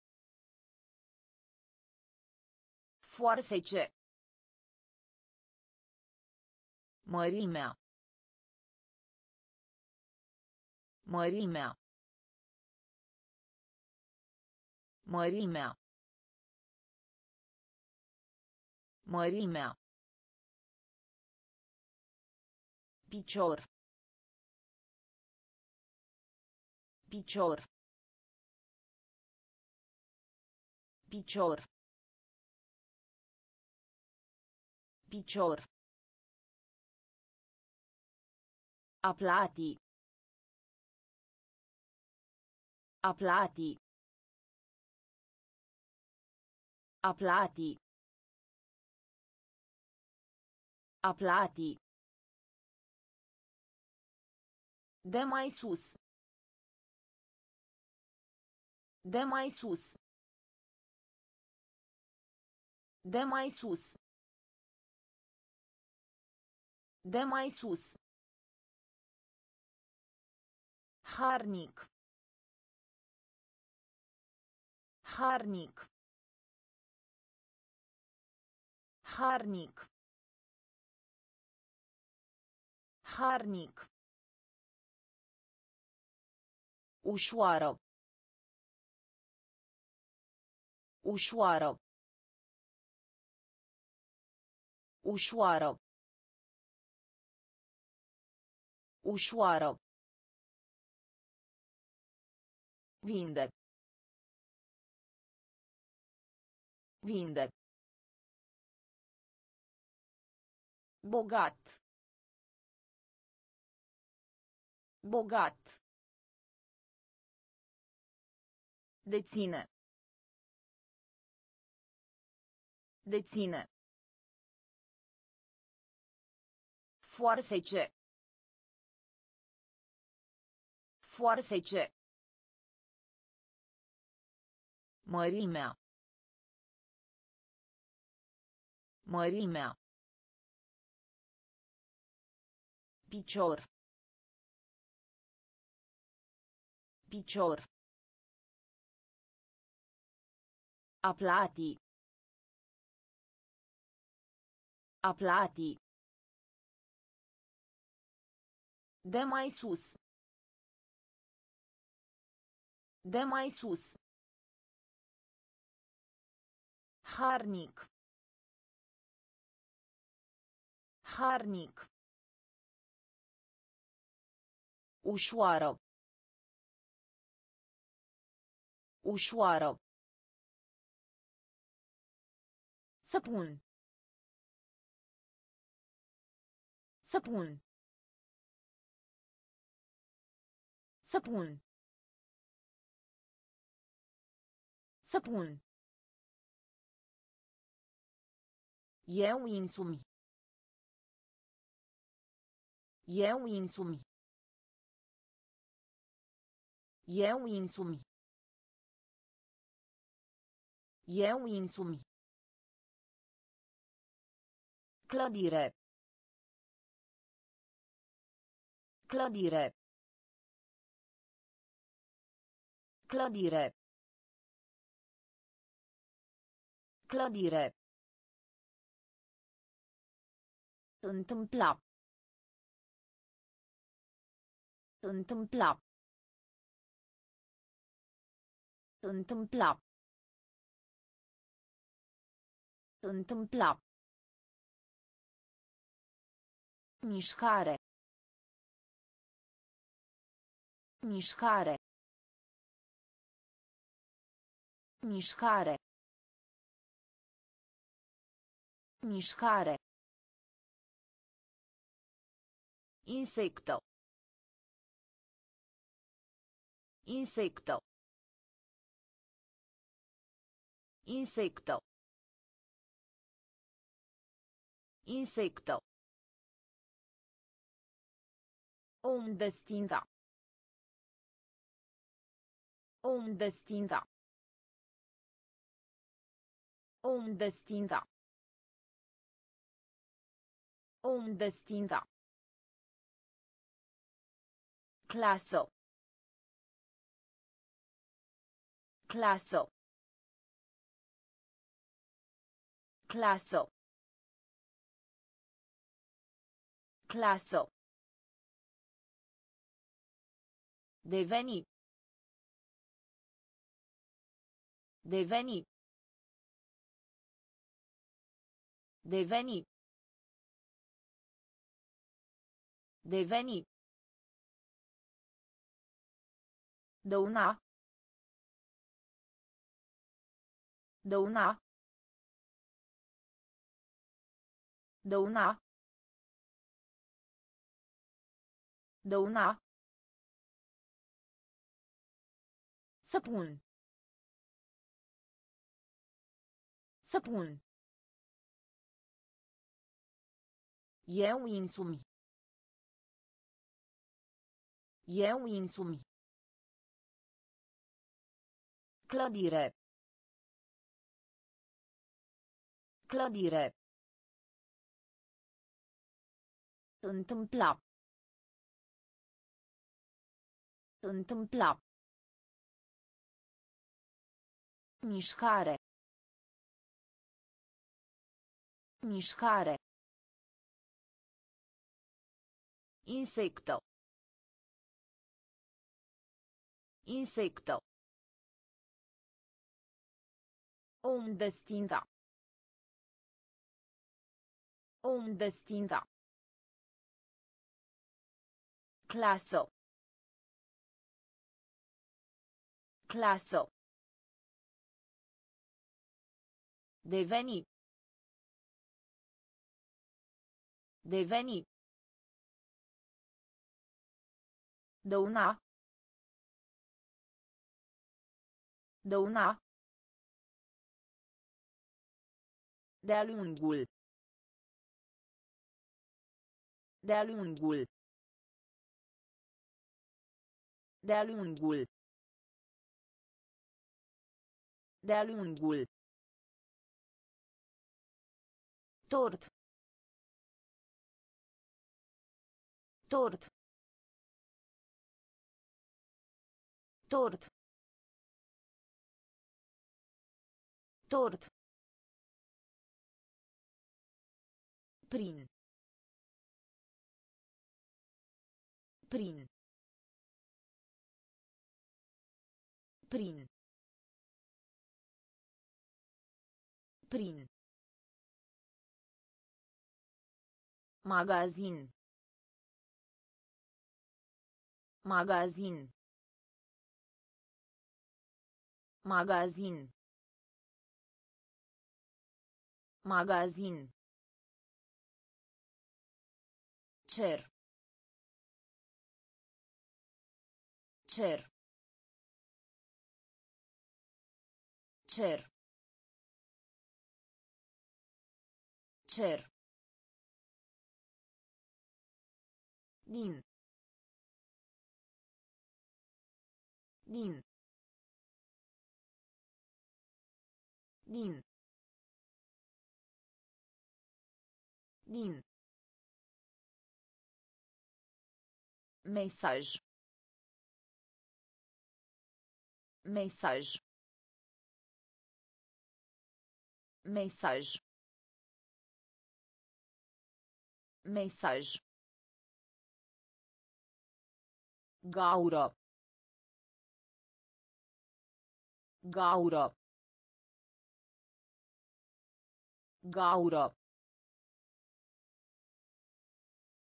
S2: Foarfece. Mărimea. Mărimea. Mărimea. Mărimea. Picior. Picior. Picior. Picior. Aplati. Aplati. Aplati. Aplati. De mai sus. De mai sus. De mai sus. De mai sus. Harnic. Harnic. Harnic. Harnic. Ușoară. Ușoară. Ușoară. Ușoară. Vinde. Vinde. Bogat. Bogat. Deține. Deține. Foarfece. Foarfece. Mărimea. Mărimea. Picior. Picior. Aplati. Aplati. De mai sus. De mai sus. Harnic. Harnic. Ușoară. Ușoară. Săpun. Săpun. Săpun. Săpun. Eu însumi. Eu însumi. Eu însumi. Eu însumi. Clădire. Clădire. Clădire. Clădire. Întâmpla. Întâmpla. Întâmpla. Întâmpla. Mișcare. Mișcare. Mișcare. Mișcare. Insecto. Insecto. Insecto. Insecto. Om destinda. Om destinda. Om destinda. Om destinda. Clasă. Clasă. Clasă. Clasă. Deveni. Deveni. Deveni. Deveni. Dăuna. Dăuna. Dăuna. Dăuna. Săpun. Săpun. Eu însumi. Eu însumi. Clădire. Clădire. Întâmpla. Întâmpla. Mișcare. Mișcare. Insecto. Insecto. Un destinta. Un destinta. Clasă. Clasă. Deveni. Deveni. Dăuna. Dăuna. De-a lungul. De-a lungul. De-a lungul. De-a lungul. Tort. Tort. Tort. Tort. Prin. Prin. Prin. Prin. Magazin. Magazin. Magazin. Magazin. Cer. Cer. Cer. Cer. Din. Din. Din. Din. Mesaj. Mesaj. Mesaj. Mesaj. Gaură. Gaură. Gaură.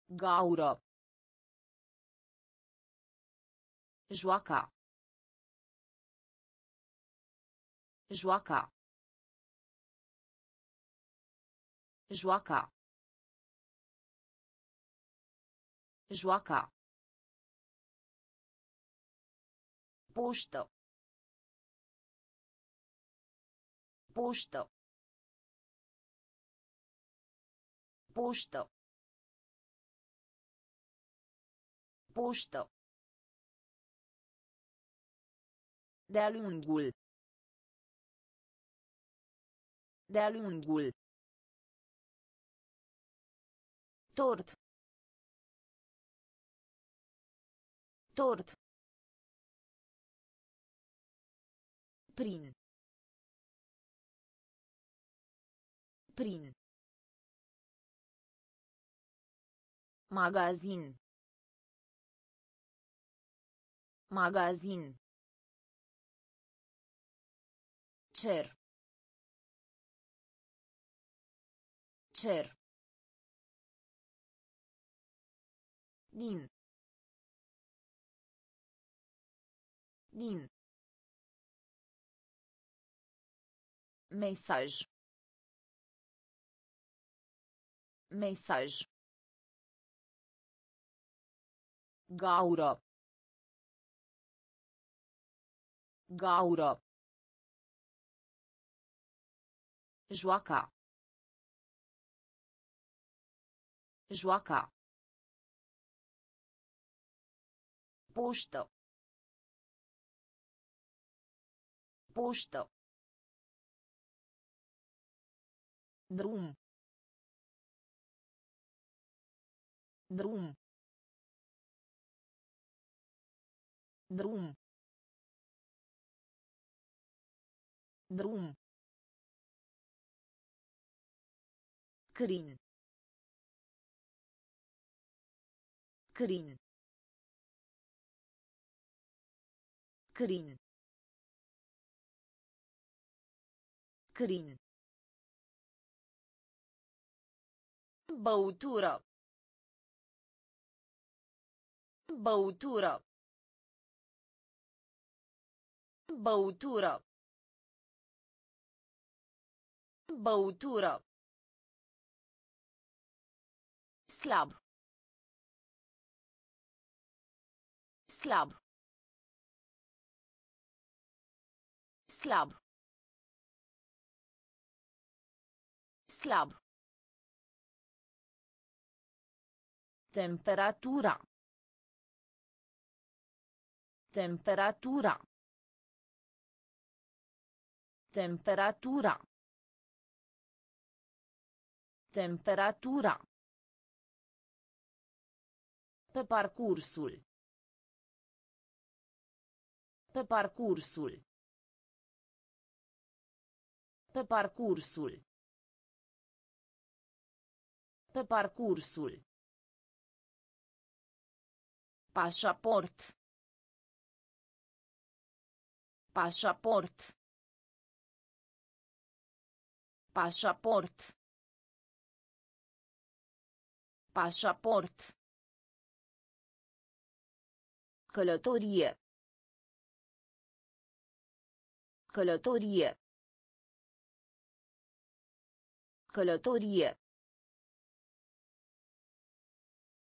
S2: Gaură. Joaca. Joaca. Joaca. Joaca. Posto. Posto. Posto. Posto. De-a lungul. De-a lungul. Tort. Tort. Prin. Prin. Magazin. Magazin. Cer. Cer. Din. Din. Mesaj. Mesaj. Gaură. Gaură. Joaca. Joaca. Poștă. Poștă. Drum. Drum. Drum. Drum. Crin. Crin. Crin. Crin. Băutură. Băutură. Băutură. Băutură. Slab. Slab. Slab. Slab. Temperatura. Temperatura. Temperatura. Temperatura. Pe parcursul. Pe parcursul. Pe parcursul. Pe parcursul. Pașaport. Pașaport. Pașaport. Pașaport. Călătorie. Călătorie. Călătorie.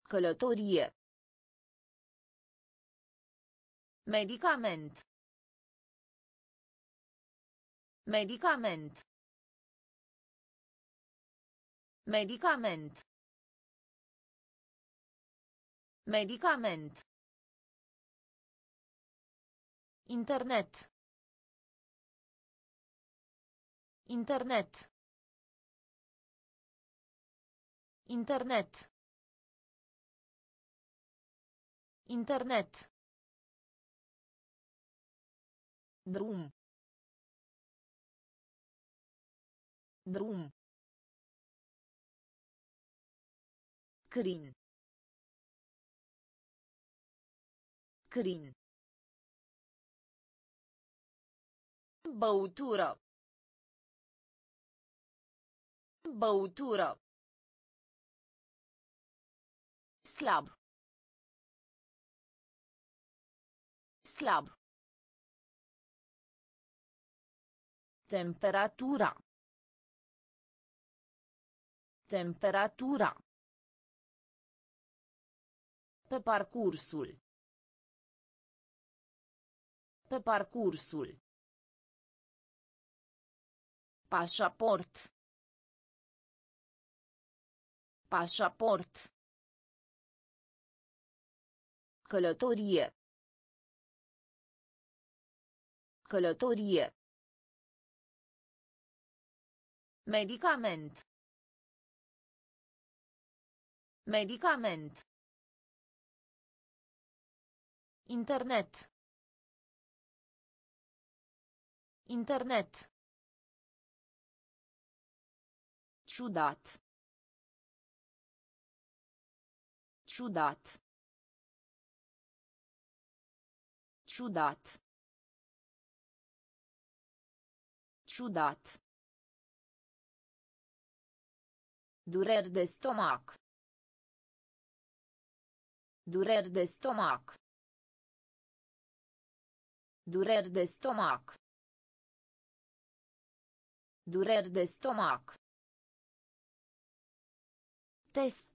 S2: Călătorie. Medicament. Medicament. Medicament. Medicament. Internet. Internet. Internet. Internet. Drum. Drum. Crin. Crin. Băutură. Băutură. Slab. Slab. Temperatura. Temperatura. Pe parcursul. Pe parcursul. Pașaport. Pașaport. Călătorie. Călătorie. Medicament. Medicament. Internet. Internet. Ciudat. Ciudat. Ciudat. Ciudat. Dureri de stomac. Dureri de stomac. Dureri de stomac. Dureri de stomac. Test.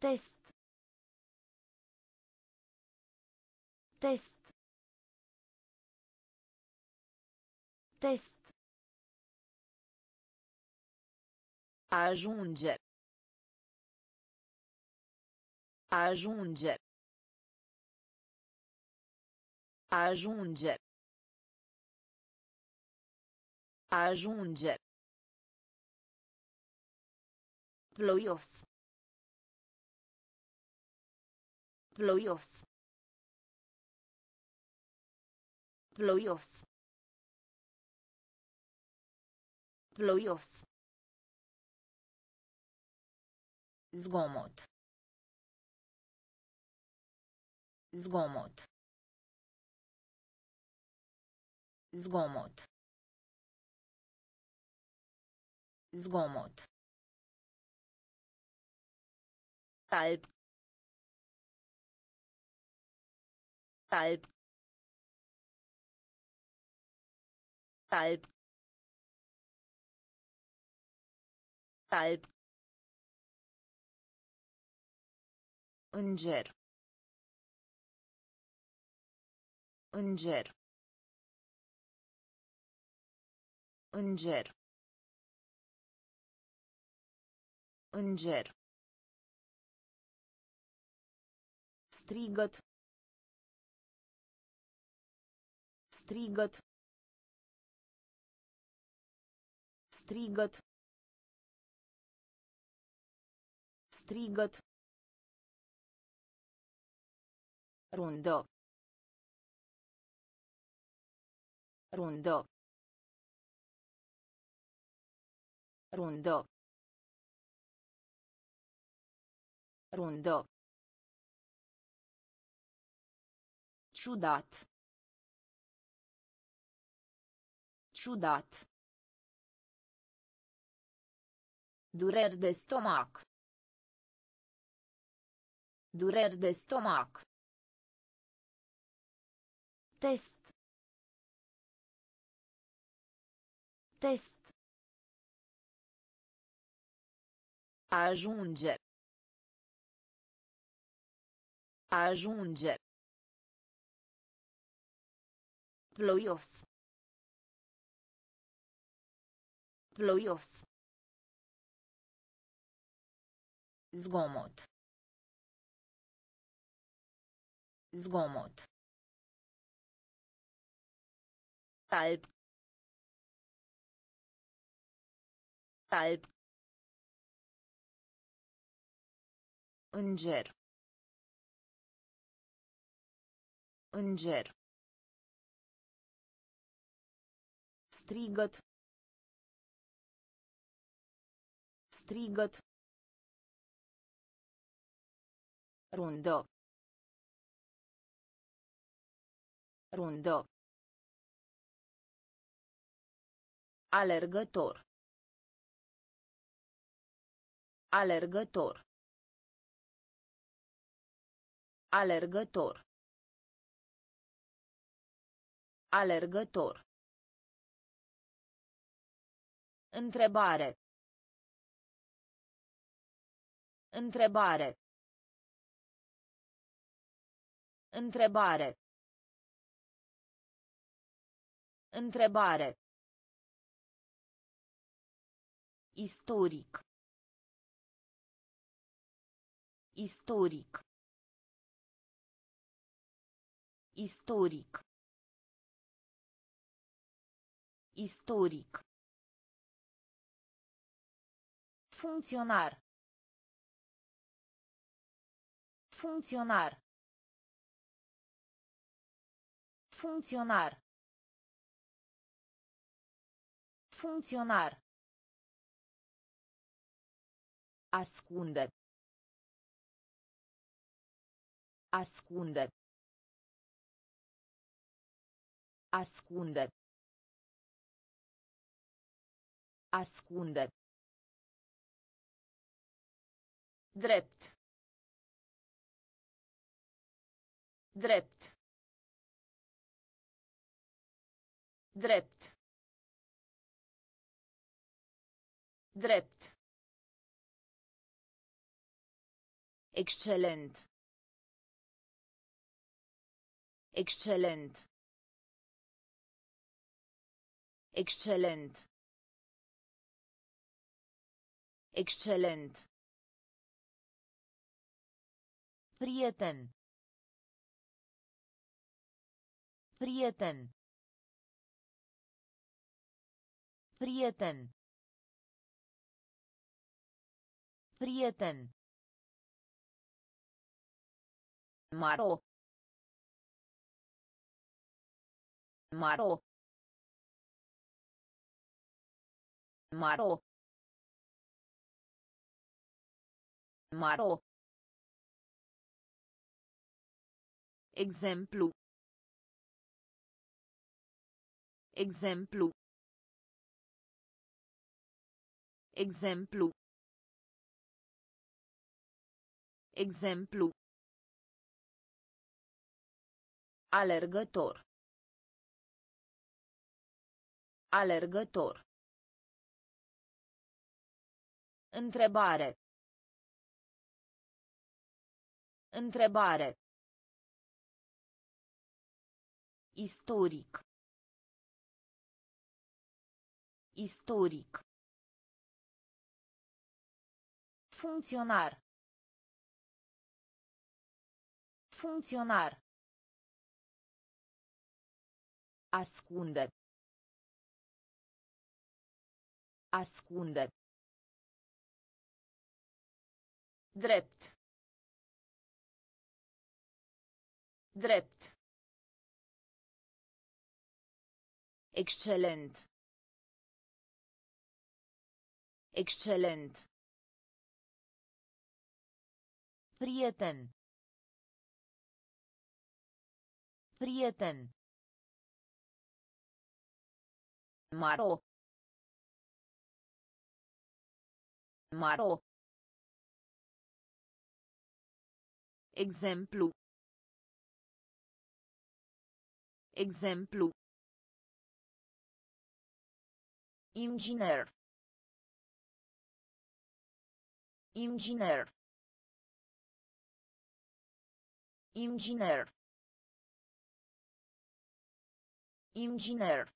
S2: Test. Test. Test. Ajunge. Ajunge. Ajunge.
S1: Ajunge. Ploios. Ploios. Ploios. Ploios. Zgomot. Zgomot. Zgomot. Zgomot. Talp. Talp. Talp. Talp. Înger. Înger. Înger. Înger. Strigăt. Strigăt. Strigăt. Strigăt. Rundă. Rundă. Rundă. Rundă. Ciudat. Ciudat. Dureri de stomac. Dureri de stomac. Test. Test. Ajunge. Ajunge. Ploios. Ploios. Zgomot. Zgomot. Talp. Talp. Înger. Înger. Strigăt. Strigăt. Rundă. Rundă. Alergător. Alergător. Alergător. Alergător. Întrebare. Întrebare. Întrebare. Întrebare. Istoric. Istoric. Istoric. Istoric. Funcționar. Funcționar. Funcționar. Funcționar. Ascunde. Ascunde. Ascunde. Ascunde. Drept. Drept. Drept. Drept. Excelent. Excelent. Excelent. Excelent. Prieten. Prieten. Prieten. Prieten. Maro. Maro. Maro. Maro. Exemplu. Exemplu. Exemplu. Exemplu. Alergător. Alergător. Întrebare. Întrebare. Istoric. Istoric. Funcționar. Funcționar. Ascunde. Ascunde. Drept. Drept. Excelent. Excelent. Prieten. Prieten. Maro. Maro. Exemplu. Exemplu. engineer. Engineer. Engineer. Engineer.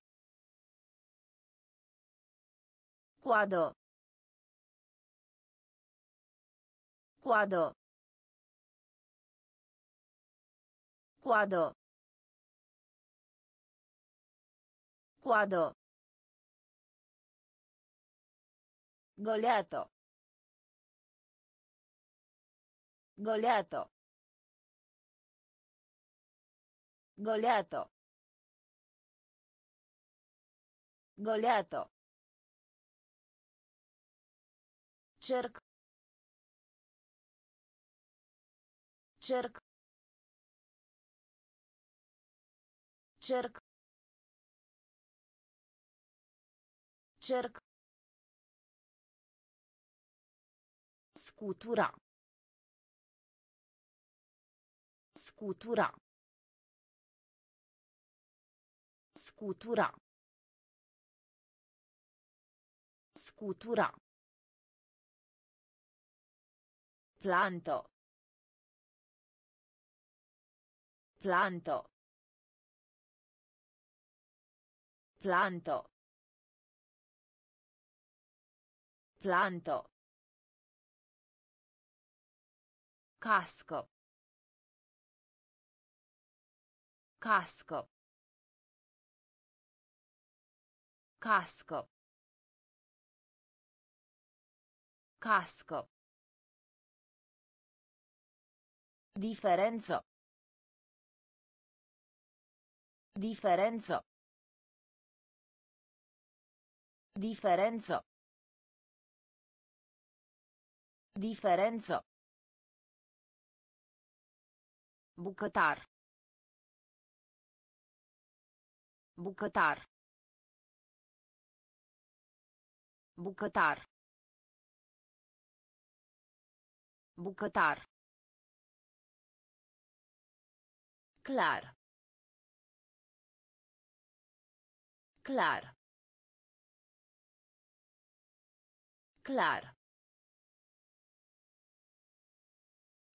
S1: Quadro. Quadro. Quadro. Quadro. Goliato. Goliato. Goliato. Goliato. Cerc. Cerc. Cerc. Cerc. Scutura. Scutura. Scutura. Scutura. Planto. Planto. Planto. Planto. casco. Casco. Casco. Casco. Differenzo. Differenzo. Differenzo. Differenzo. Bucătar. Bucătar. Bucătar. Bucătar. Clar. Clar. Clar.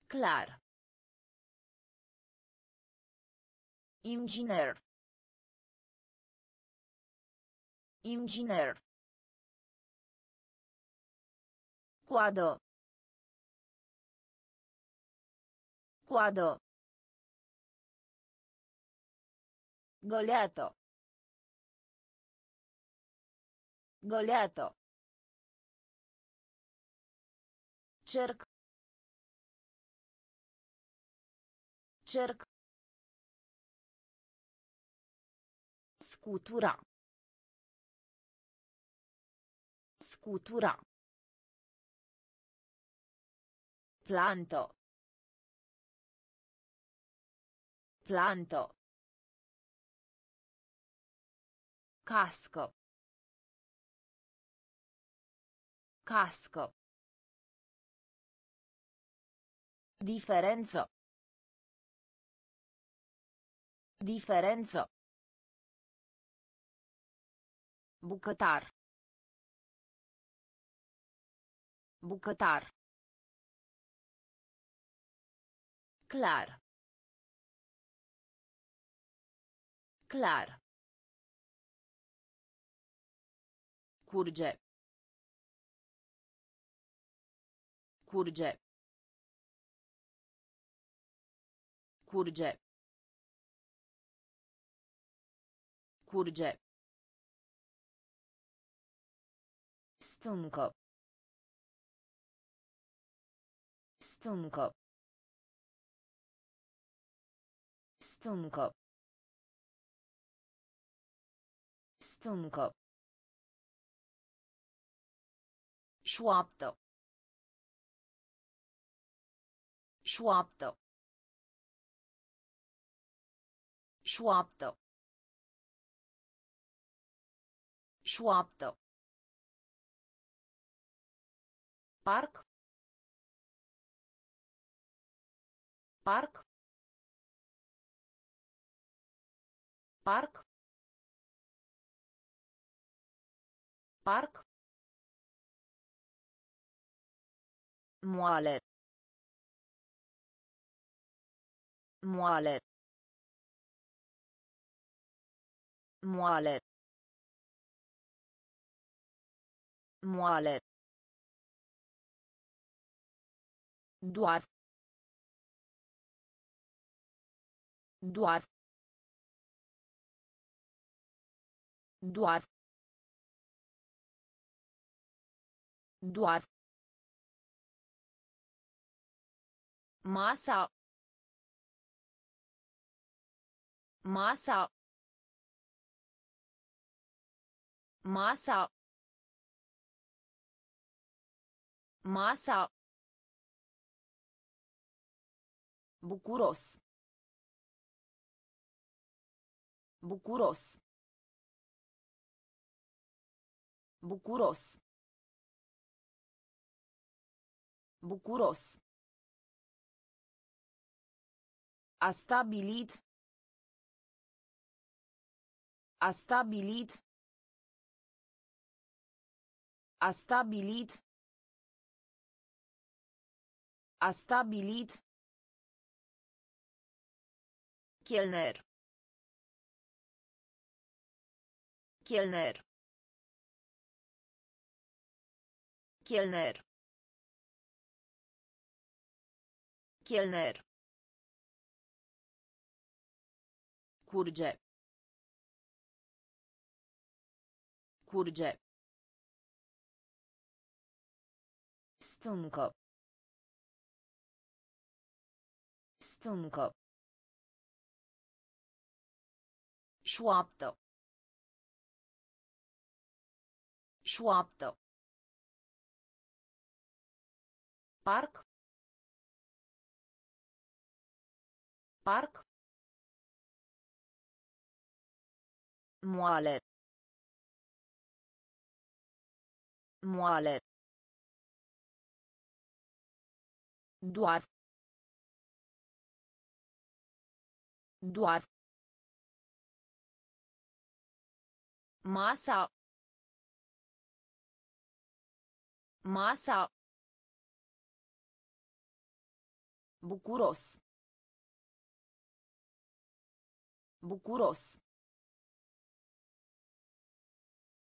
S1: Clar. Inginer. Inginer. Quadro. Quadro. Goliato. Goliato. Cerc. Cerc. Scutura. Scutura. Planto. Planto. Casco. Casco. Differenza. Differenza. Bucătar. Bucătar. Clar. Clar. Curge. Curge. Curge. Curge. Stâncă. Stâncă. Stâncă. Stâncă. Șoaptă. Șoaptă. Șoaptă. Șoaptă. Parc. Parc. Parc. Parc. Moale. Moale. Moale. Moale. Doar. Doar. Doar. Doar. Masa. Masa. Masa. Masa. Bucuros. Bucuros. Bucuros. Bucuros. A stabilit. A stabilit. A stabilit. A stabilit. Chelner. Chelner. Chelner. Chelner. Curge. Curge. Stâncă. Stâncă. Șoaptă. Șoaptă. Parc. Parc. Moale. Moale. Doar. Doar. Masa. Masa. Bucuros. Bucuros.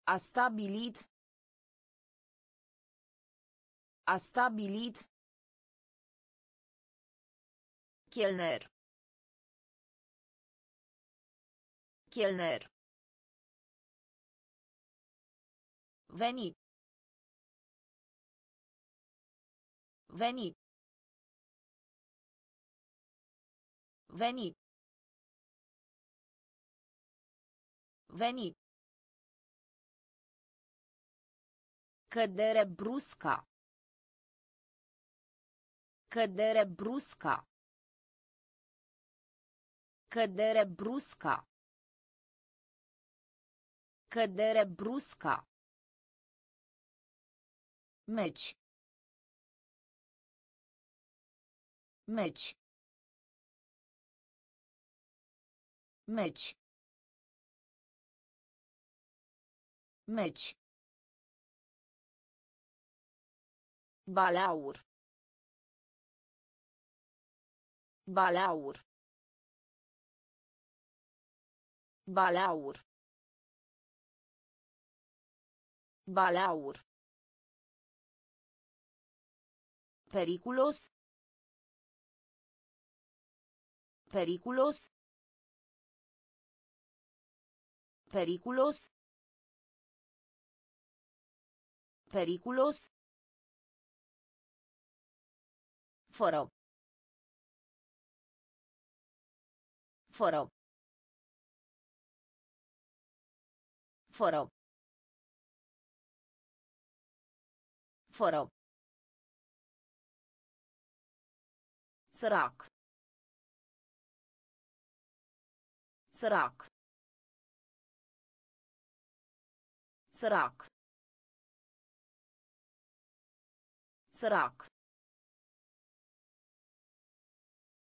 S1: A stabilit. A stabilit. Chelner. Chelner. Veni. Veni. Veni. Veni. Cădere brusca. Cădere brusca. Cădere brusca. Cădere brusca. Meci. Meci. Meci. Meci. Balaur. Balaur. Balaur. Balaur. Periculos. Periculos. Periculos. Periculos. Foro. Foro. Foro. Foro. Sărac. Sărac. Sărac. Sărac.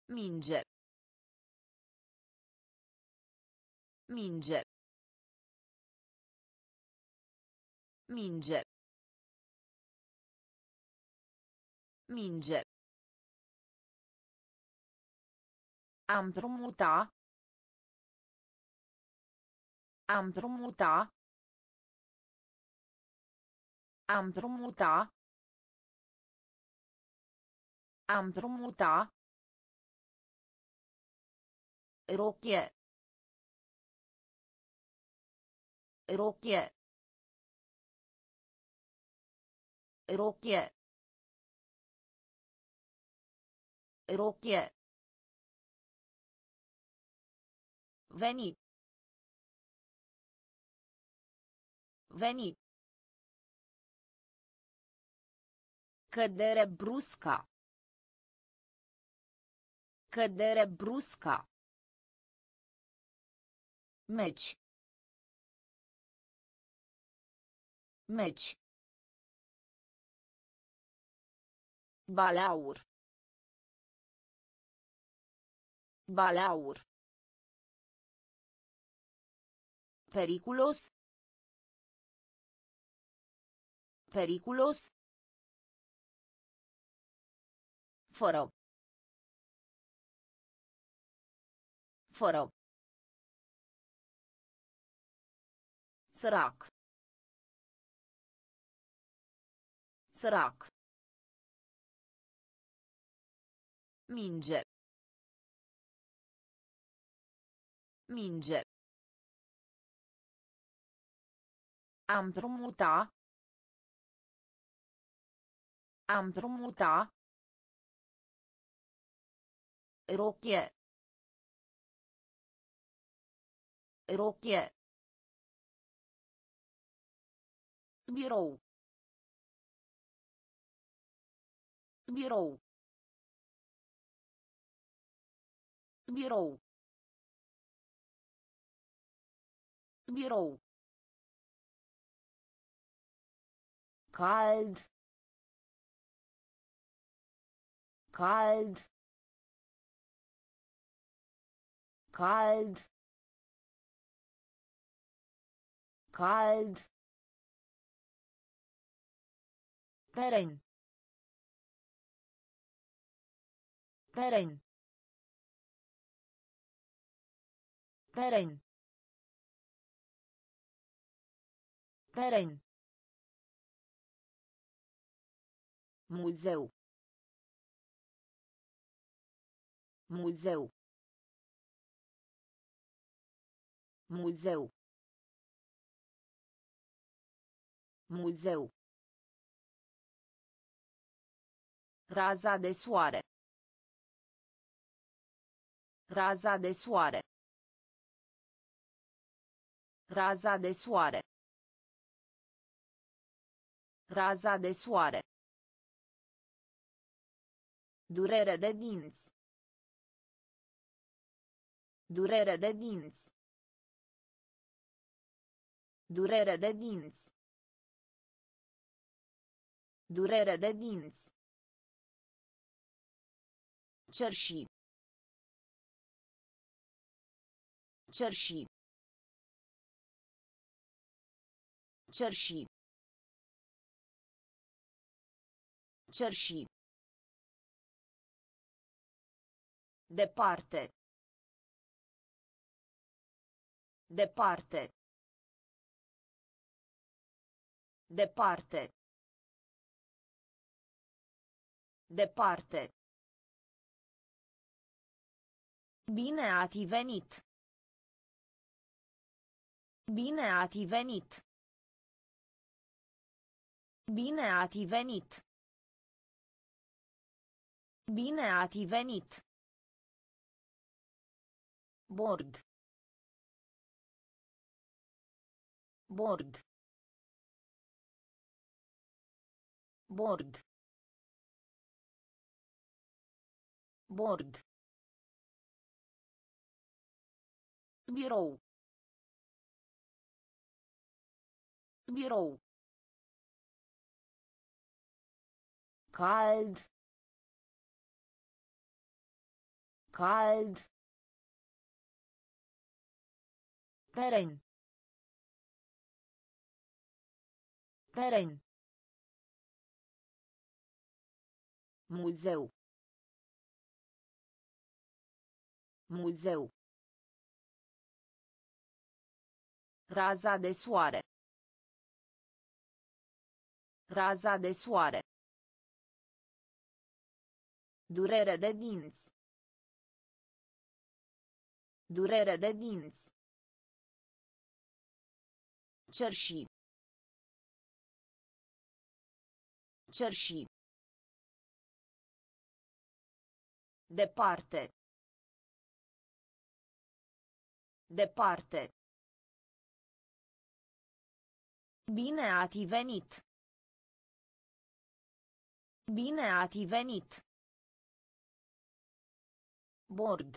S1: Minge. Minge. Minge. Minge. A împrumuta. A împrumuta. A împrumuta. A împrumuta. Rochie. Rochie. Rochie. Rochie. Veni. Veni. Cădere brusca. Cădere brusca. Meci. Meci. Balaur. Balaur. Periculos. Periculos. Foro. Foro. Sărac. Sărac. Minge. Minge. A împrumuta. A împrumuta. Rochie. Rochie. Birou. Birou. Birou. Birou. Cald cald cald cald teren teren teren teren Muzeu. Muzeu. Muzeu. Muzeu. Raza de soare. Raza de soare. Raza de soare. Raza de soare. Durere de dinți. Durere de dinți. Durere de dinți. Durere de dinți. Cerși. Cerși. Cerși. Cerși. Departe. Departe. Departe. Departe. Bine ați venit. Bine ați venit. Bine ați venit. Bine ați venit. Bord. Bord. Bord. Bord. Birou. Birou. Cald. Cald. Teren. Teren. Muzeu. Muzeu. Raza de soare. Raza de soare. Durere de dinți. Durere de dinți. Cerși. Cerși. Departe. Departe. Bine ați venit. Bine ați venit. Bord.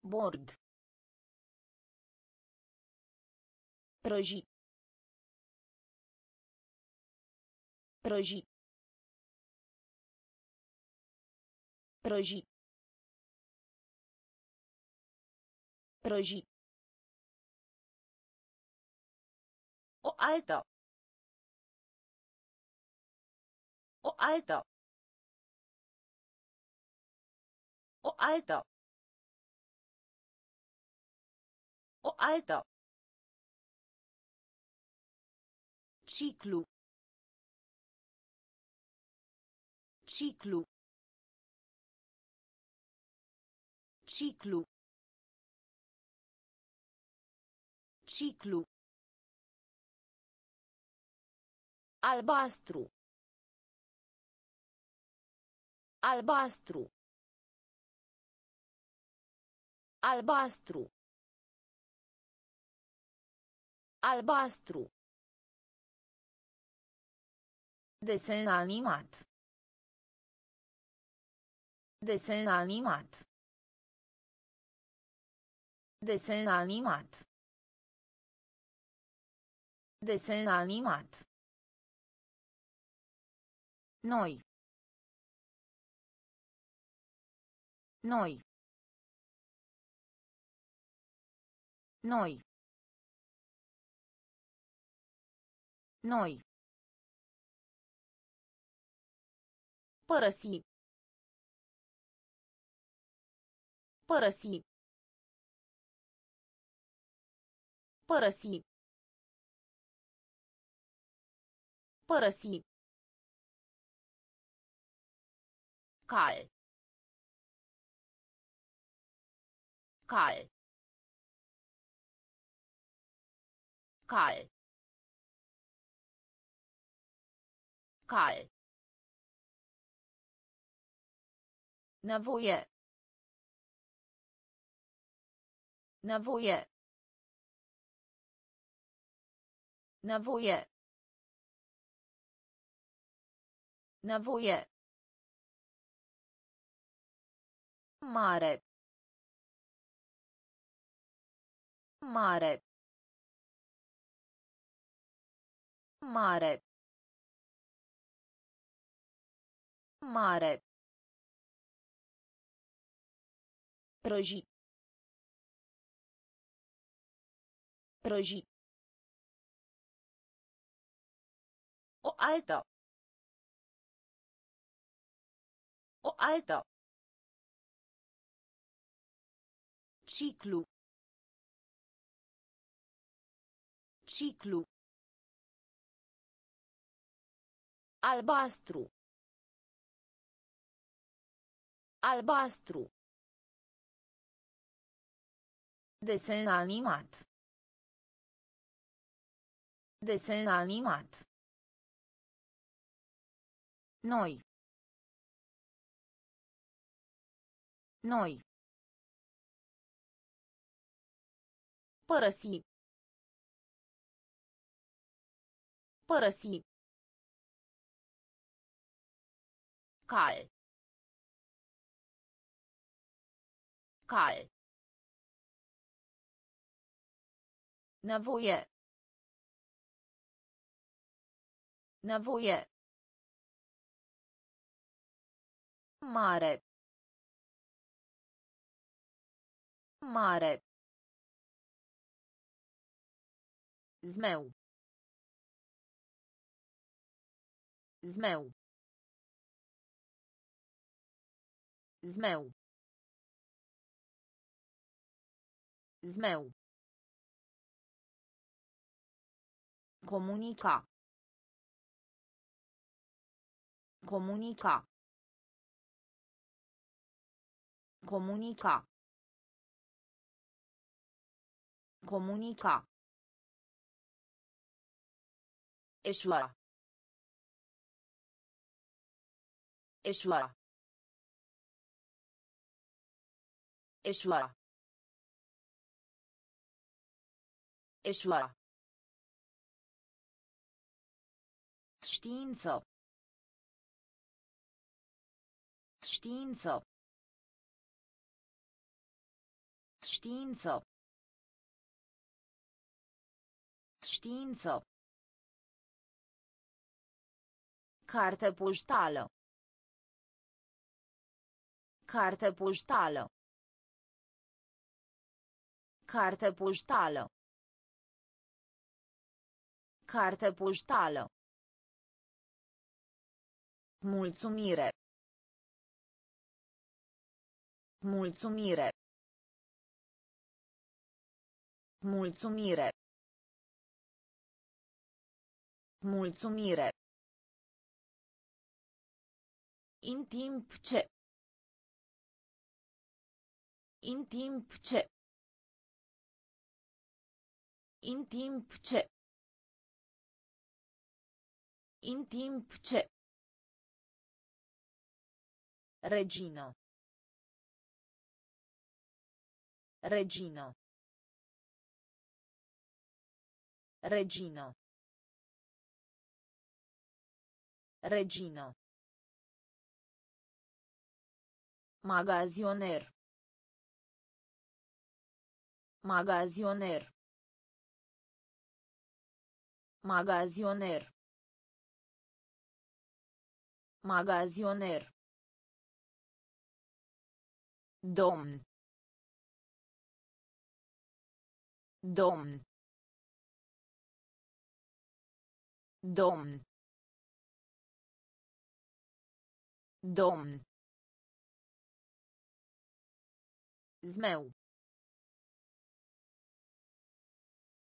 S1: Bord. Prăji. Prăji. Prăji. Prăji. O altă. O altă. O altă. O altă. Ciclu. Ciclu. Ciclu. Ciclu. Albastru. Albastru. Albastru. Albastru. Desen animat. Desen animat. Desen animat. Desen animat. Noi. Noi. Noi. Noi. Părăsi. Părăsi. Părăsi. Părăsi. Cal. Cal. Cal. Cal. Nawoje. Nawoje. Nawoje. Nawoje. Mare. Mare. Mare. Mare. Prăji. Prăji. O altă. O altă. Ciclu. Ciclu. Albastru. Albastru. Desen animat. Desen animat. Noi. Noi. Părăsi. Părăsi. Cal. Cal. Nevoie. Nevoie. Mare. Mare. Zmeu. Zmeu. Zmeu. Zmeu. Comunica. Comunica. Comunica. Comunica. Eșua. Eșua. Eșua. Eșua. Știință. Știință. Știință. Știință. Carte poștală. Carte poștală. Carte poștală. Carte poștală. Mulțumire. Mulțumire. Mulțumire. Mulțumire. În timp ce. În timp ce. În timp ce. În timp ce. Regino. Regino. Regino. Regino. Magazioner. Magazioner. Magazioner. Magazioner. Domn. Domn. Domn. Domn. Zmeu.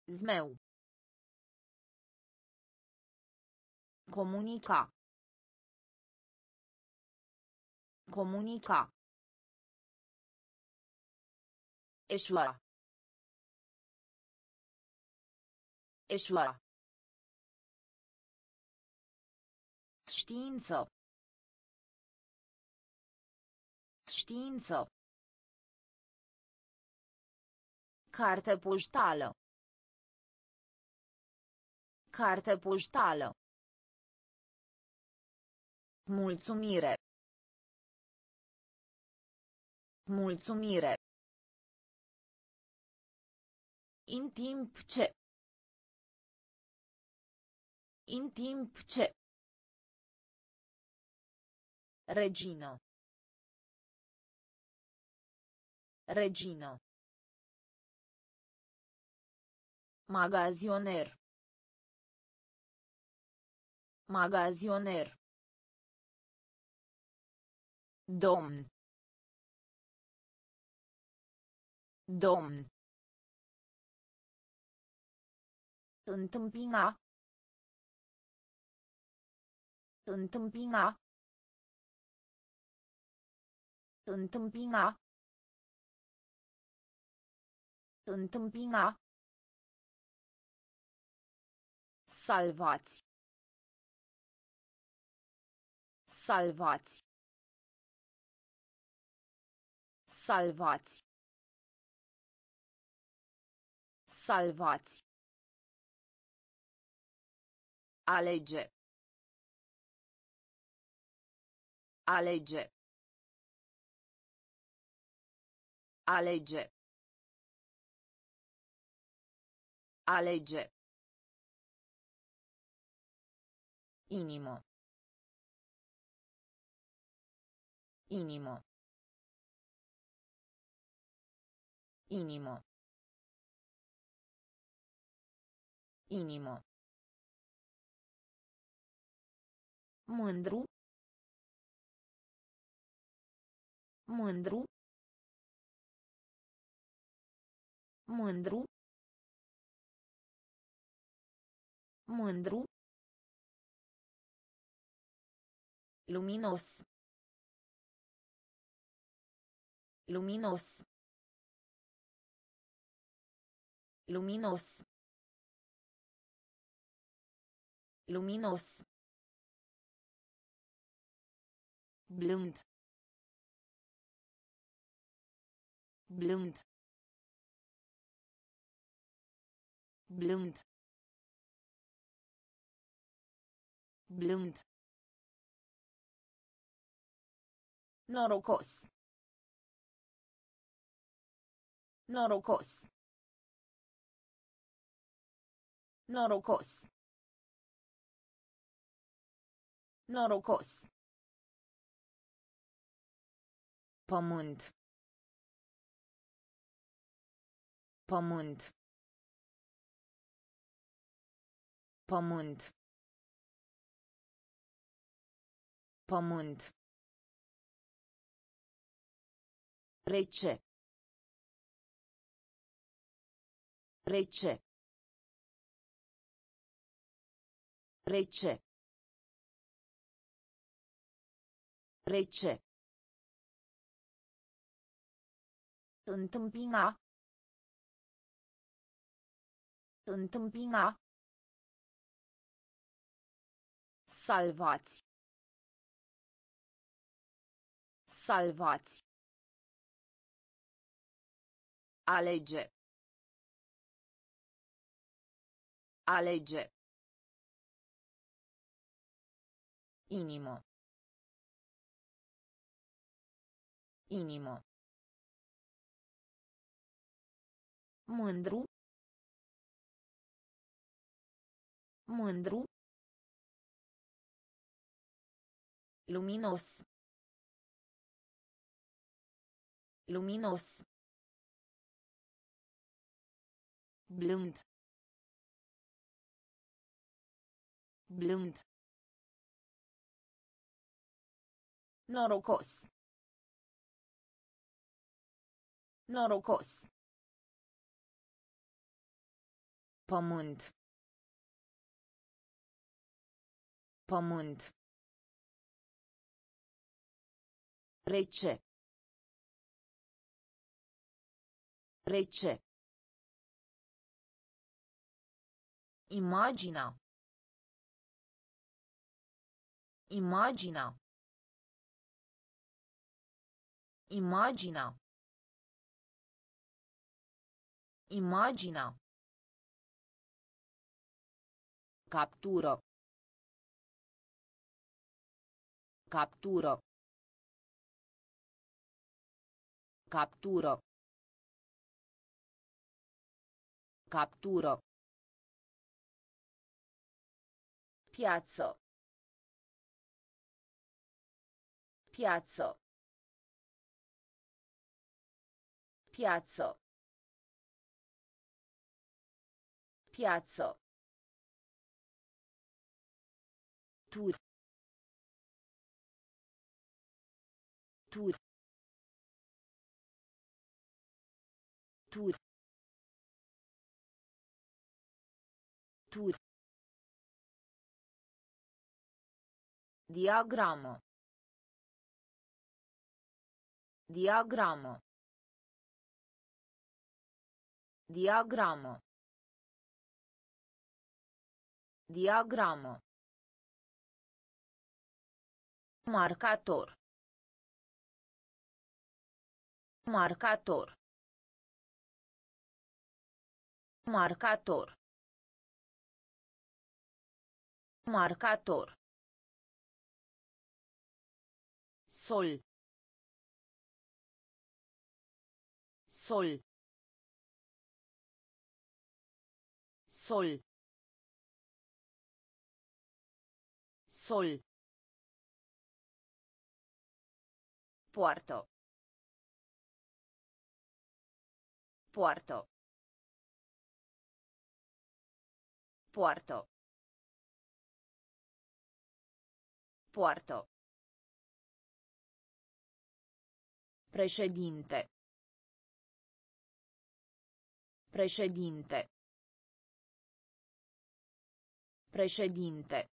S1: Zmeu. Comunica. Comunica. Eșua. Eșua. Știință. Știință. Carte poștală. Carte poștală. Mulțumire. Mulțumire. În timp ce. În timp ce. Regino. Regino. Magazioner. Magazioner. Domn. Domn. Întâmpina. Întâmpina. Întâmpina. Întâmpina. Salvați. Salvați. Salvați. Salvați. Alege. Alege. Alege. Alege. Inimo. Inimo. Inimo. Inimo. Mândru. Mândru. Mândru. Mândru. Luminos. Luminos. Luminos. Luminos. Blând. Blând. Blând. Blând. Norocos. Norocos. Norocos. Norocos. Pământ. Pământ. Pământ. Pământ. Rece. Rece. Rece. Rece. Întâmpina. Întâmpina. Salvați. Salvați. Alege. Alege. Inimo. Inimo. Mândru. Mândru. Luminos. Luminos. Blând. Blând. Norocos. Norocos. Pământ. Pământ. Rece. Rece. Imagina. Imagina. Imagina. Imagina. Captură. Captură. Captură. Captură. Piață. Piață. Piață. Piață. Tur. Tur. Tur. Tur. Diagramă. Diagramă. Diagramă. Diagramă. Marcator. Marcator. Marcator. Marcator. Sol. Sol. Sol. Sol. Poartă. Poartă. Poartă. Poartă. Președinte. Președinte. Președinte.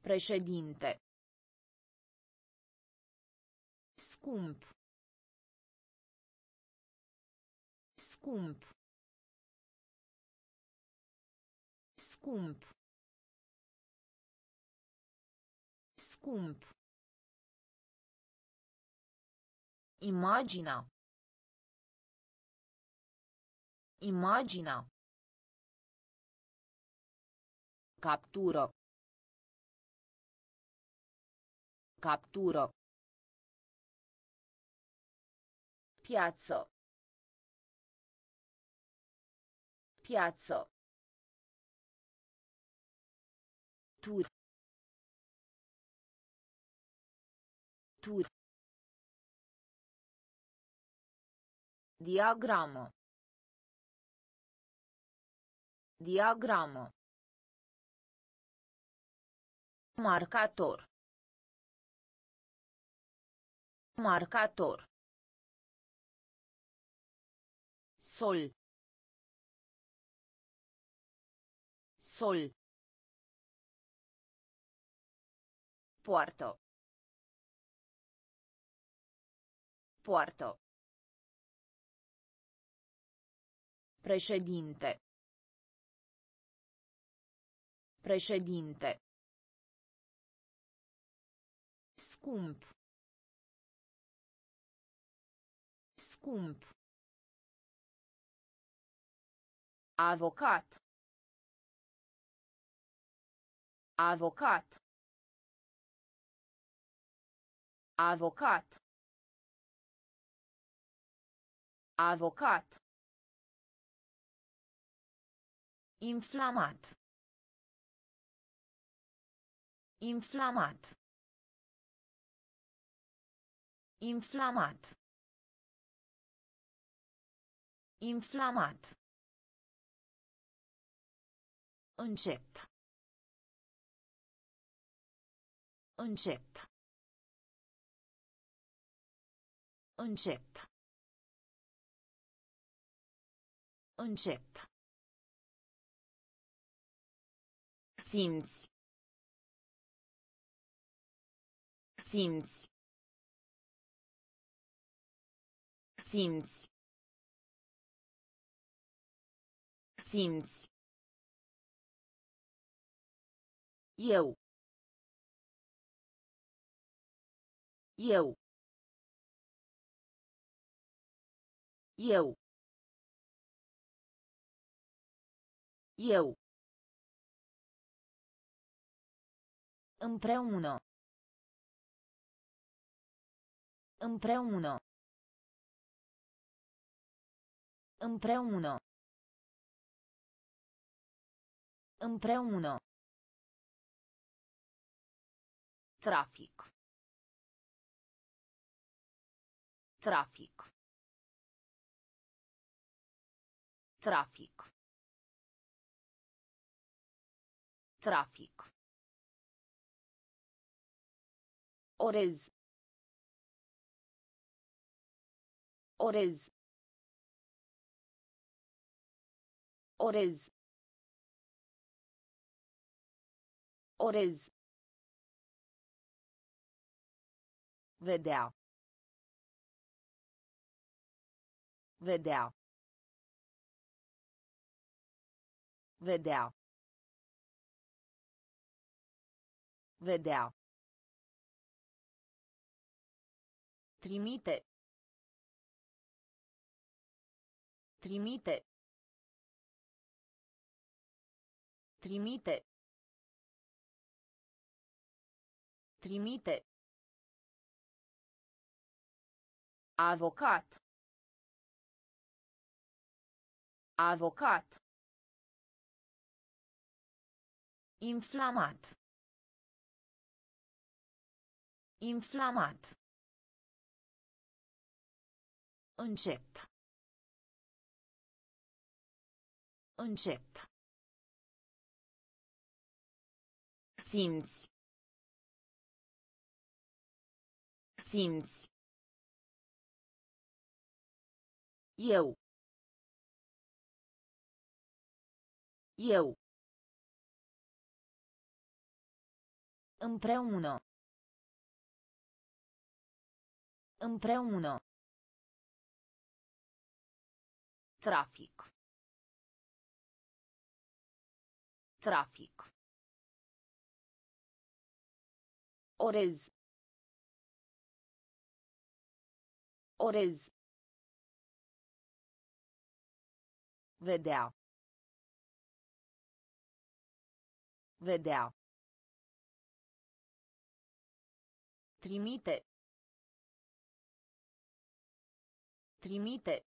S1: Președinte. Scump. Scump. Scump. Scump. Imagina. Imagina. Captură. Captură. Piață. Piață. Tur. Tur. Diagramă. Diagramă. Marcator. Marcator. Sol. Sol. Poartă. Poartă. Președinte. Președinte. Scump. Scump. Avocat. Avocat. Avocat. Avocat. Inflamat. Inflamat. Inflamat. Inflamat. Încet. Încet. Încet. Încet. Simți. Simți. Simți. Simți. Eu. Eu. Eu. Eu. Împreună. Împreună. Împreună. Împreună. Trafic. Trafic. Trafic. Trafic. Orez. Orez. Orez. Orez. Vedea. Vedea. Vedea. Vedea. Trimite. Trimite. Trimite. Trimite. Avocat. Avocat. Inflamat. Inflamat. Încet. Încet. Simți. Simți. Eu. Eu. Împreună. Împreună. Trafic. Trafic. Orez. Orez. Vedea. Vedea. Trimite. Trimite.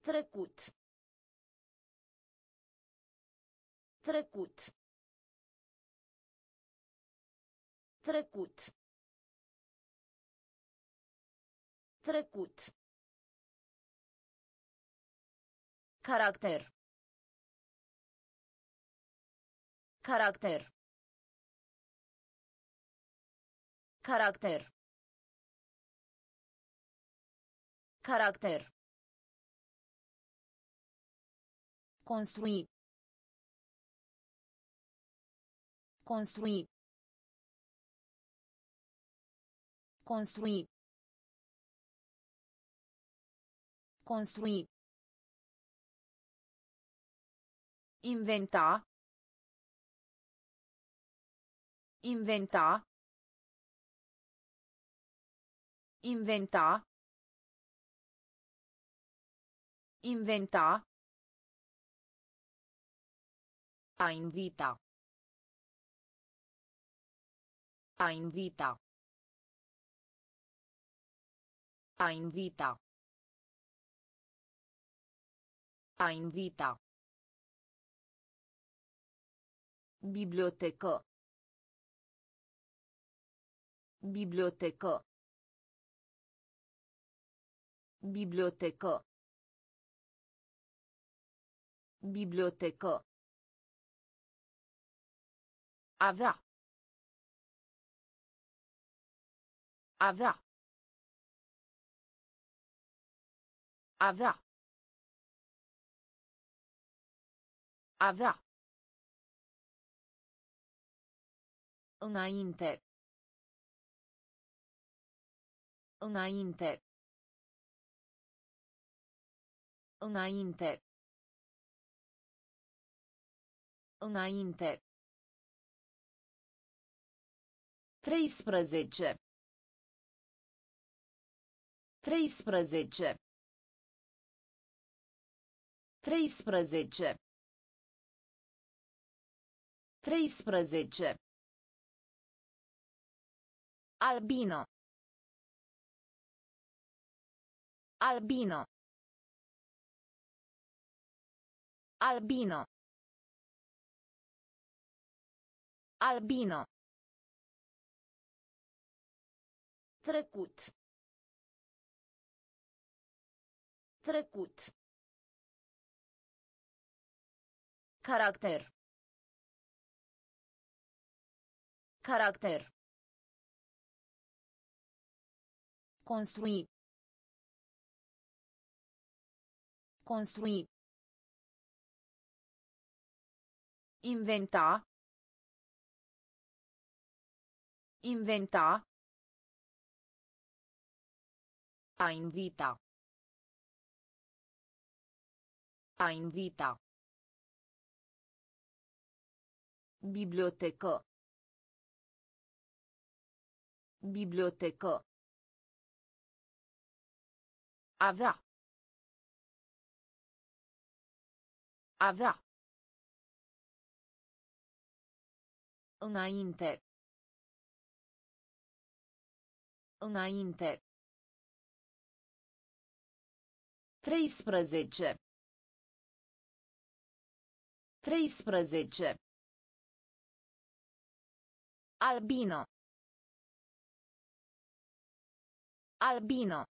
S1: Trecut. Trecut. Trecut. Trecut. Caracter. Caracter. Caracter. Caracter. Construi. Construi. Construi. Construi. Inventa. Inventa. Inventa. Inventa. A invita. A invita. A invita. A invita. Bibliotecă. Bibliotecă. Bibliotecă. Bibliotecă. Avea. Avea. Avea. Avea. Înainte. Înainte.
S2: Înainte. Înainte. 13. 13. 13. 13. Albino. Albino. Albino. Albino. Trecut. Trecut. Caracter. Caracter. Construi. Construi. Inventa. Inventa. A invita. A invita. Bibliotecă. Bibliotecă.
S1: Avea. Avea.
S2: Înainte. Înainte. 13. 13. Albino. Albino.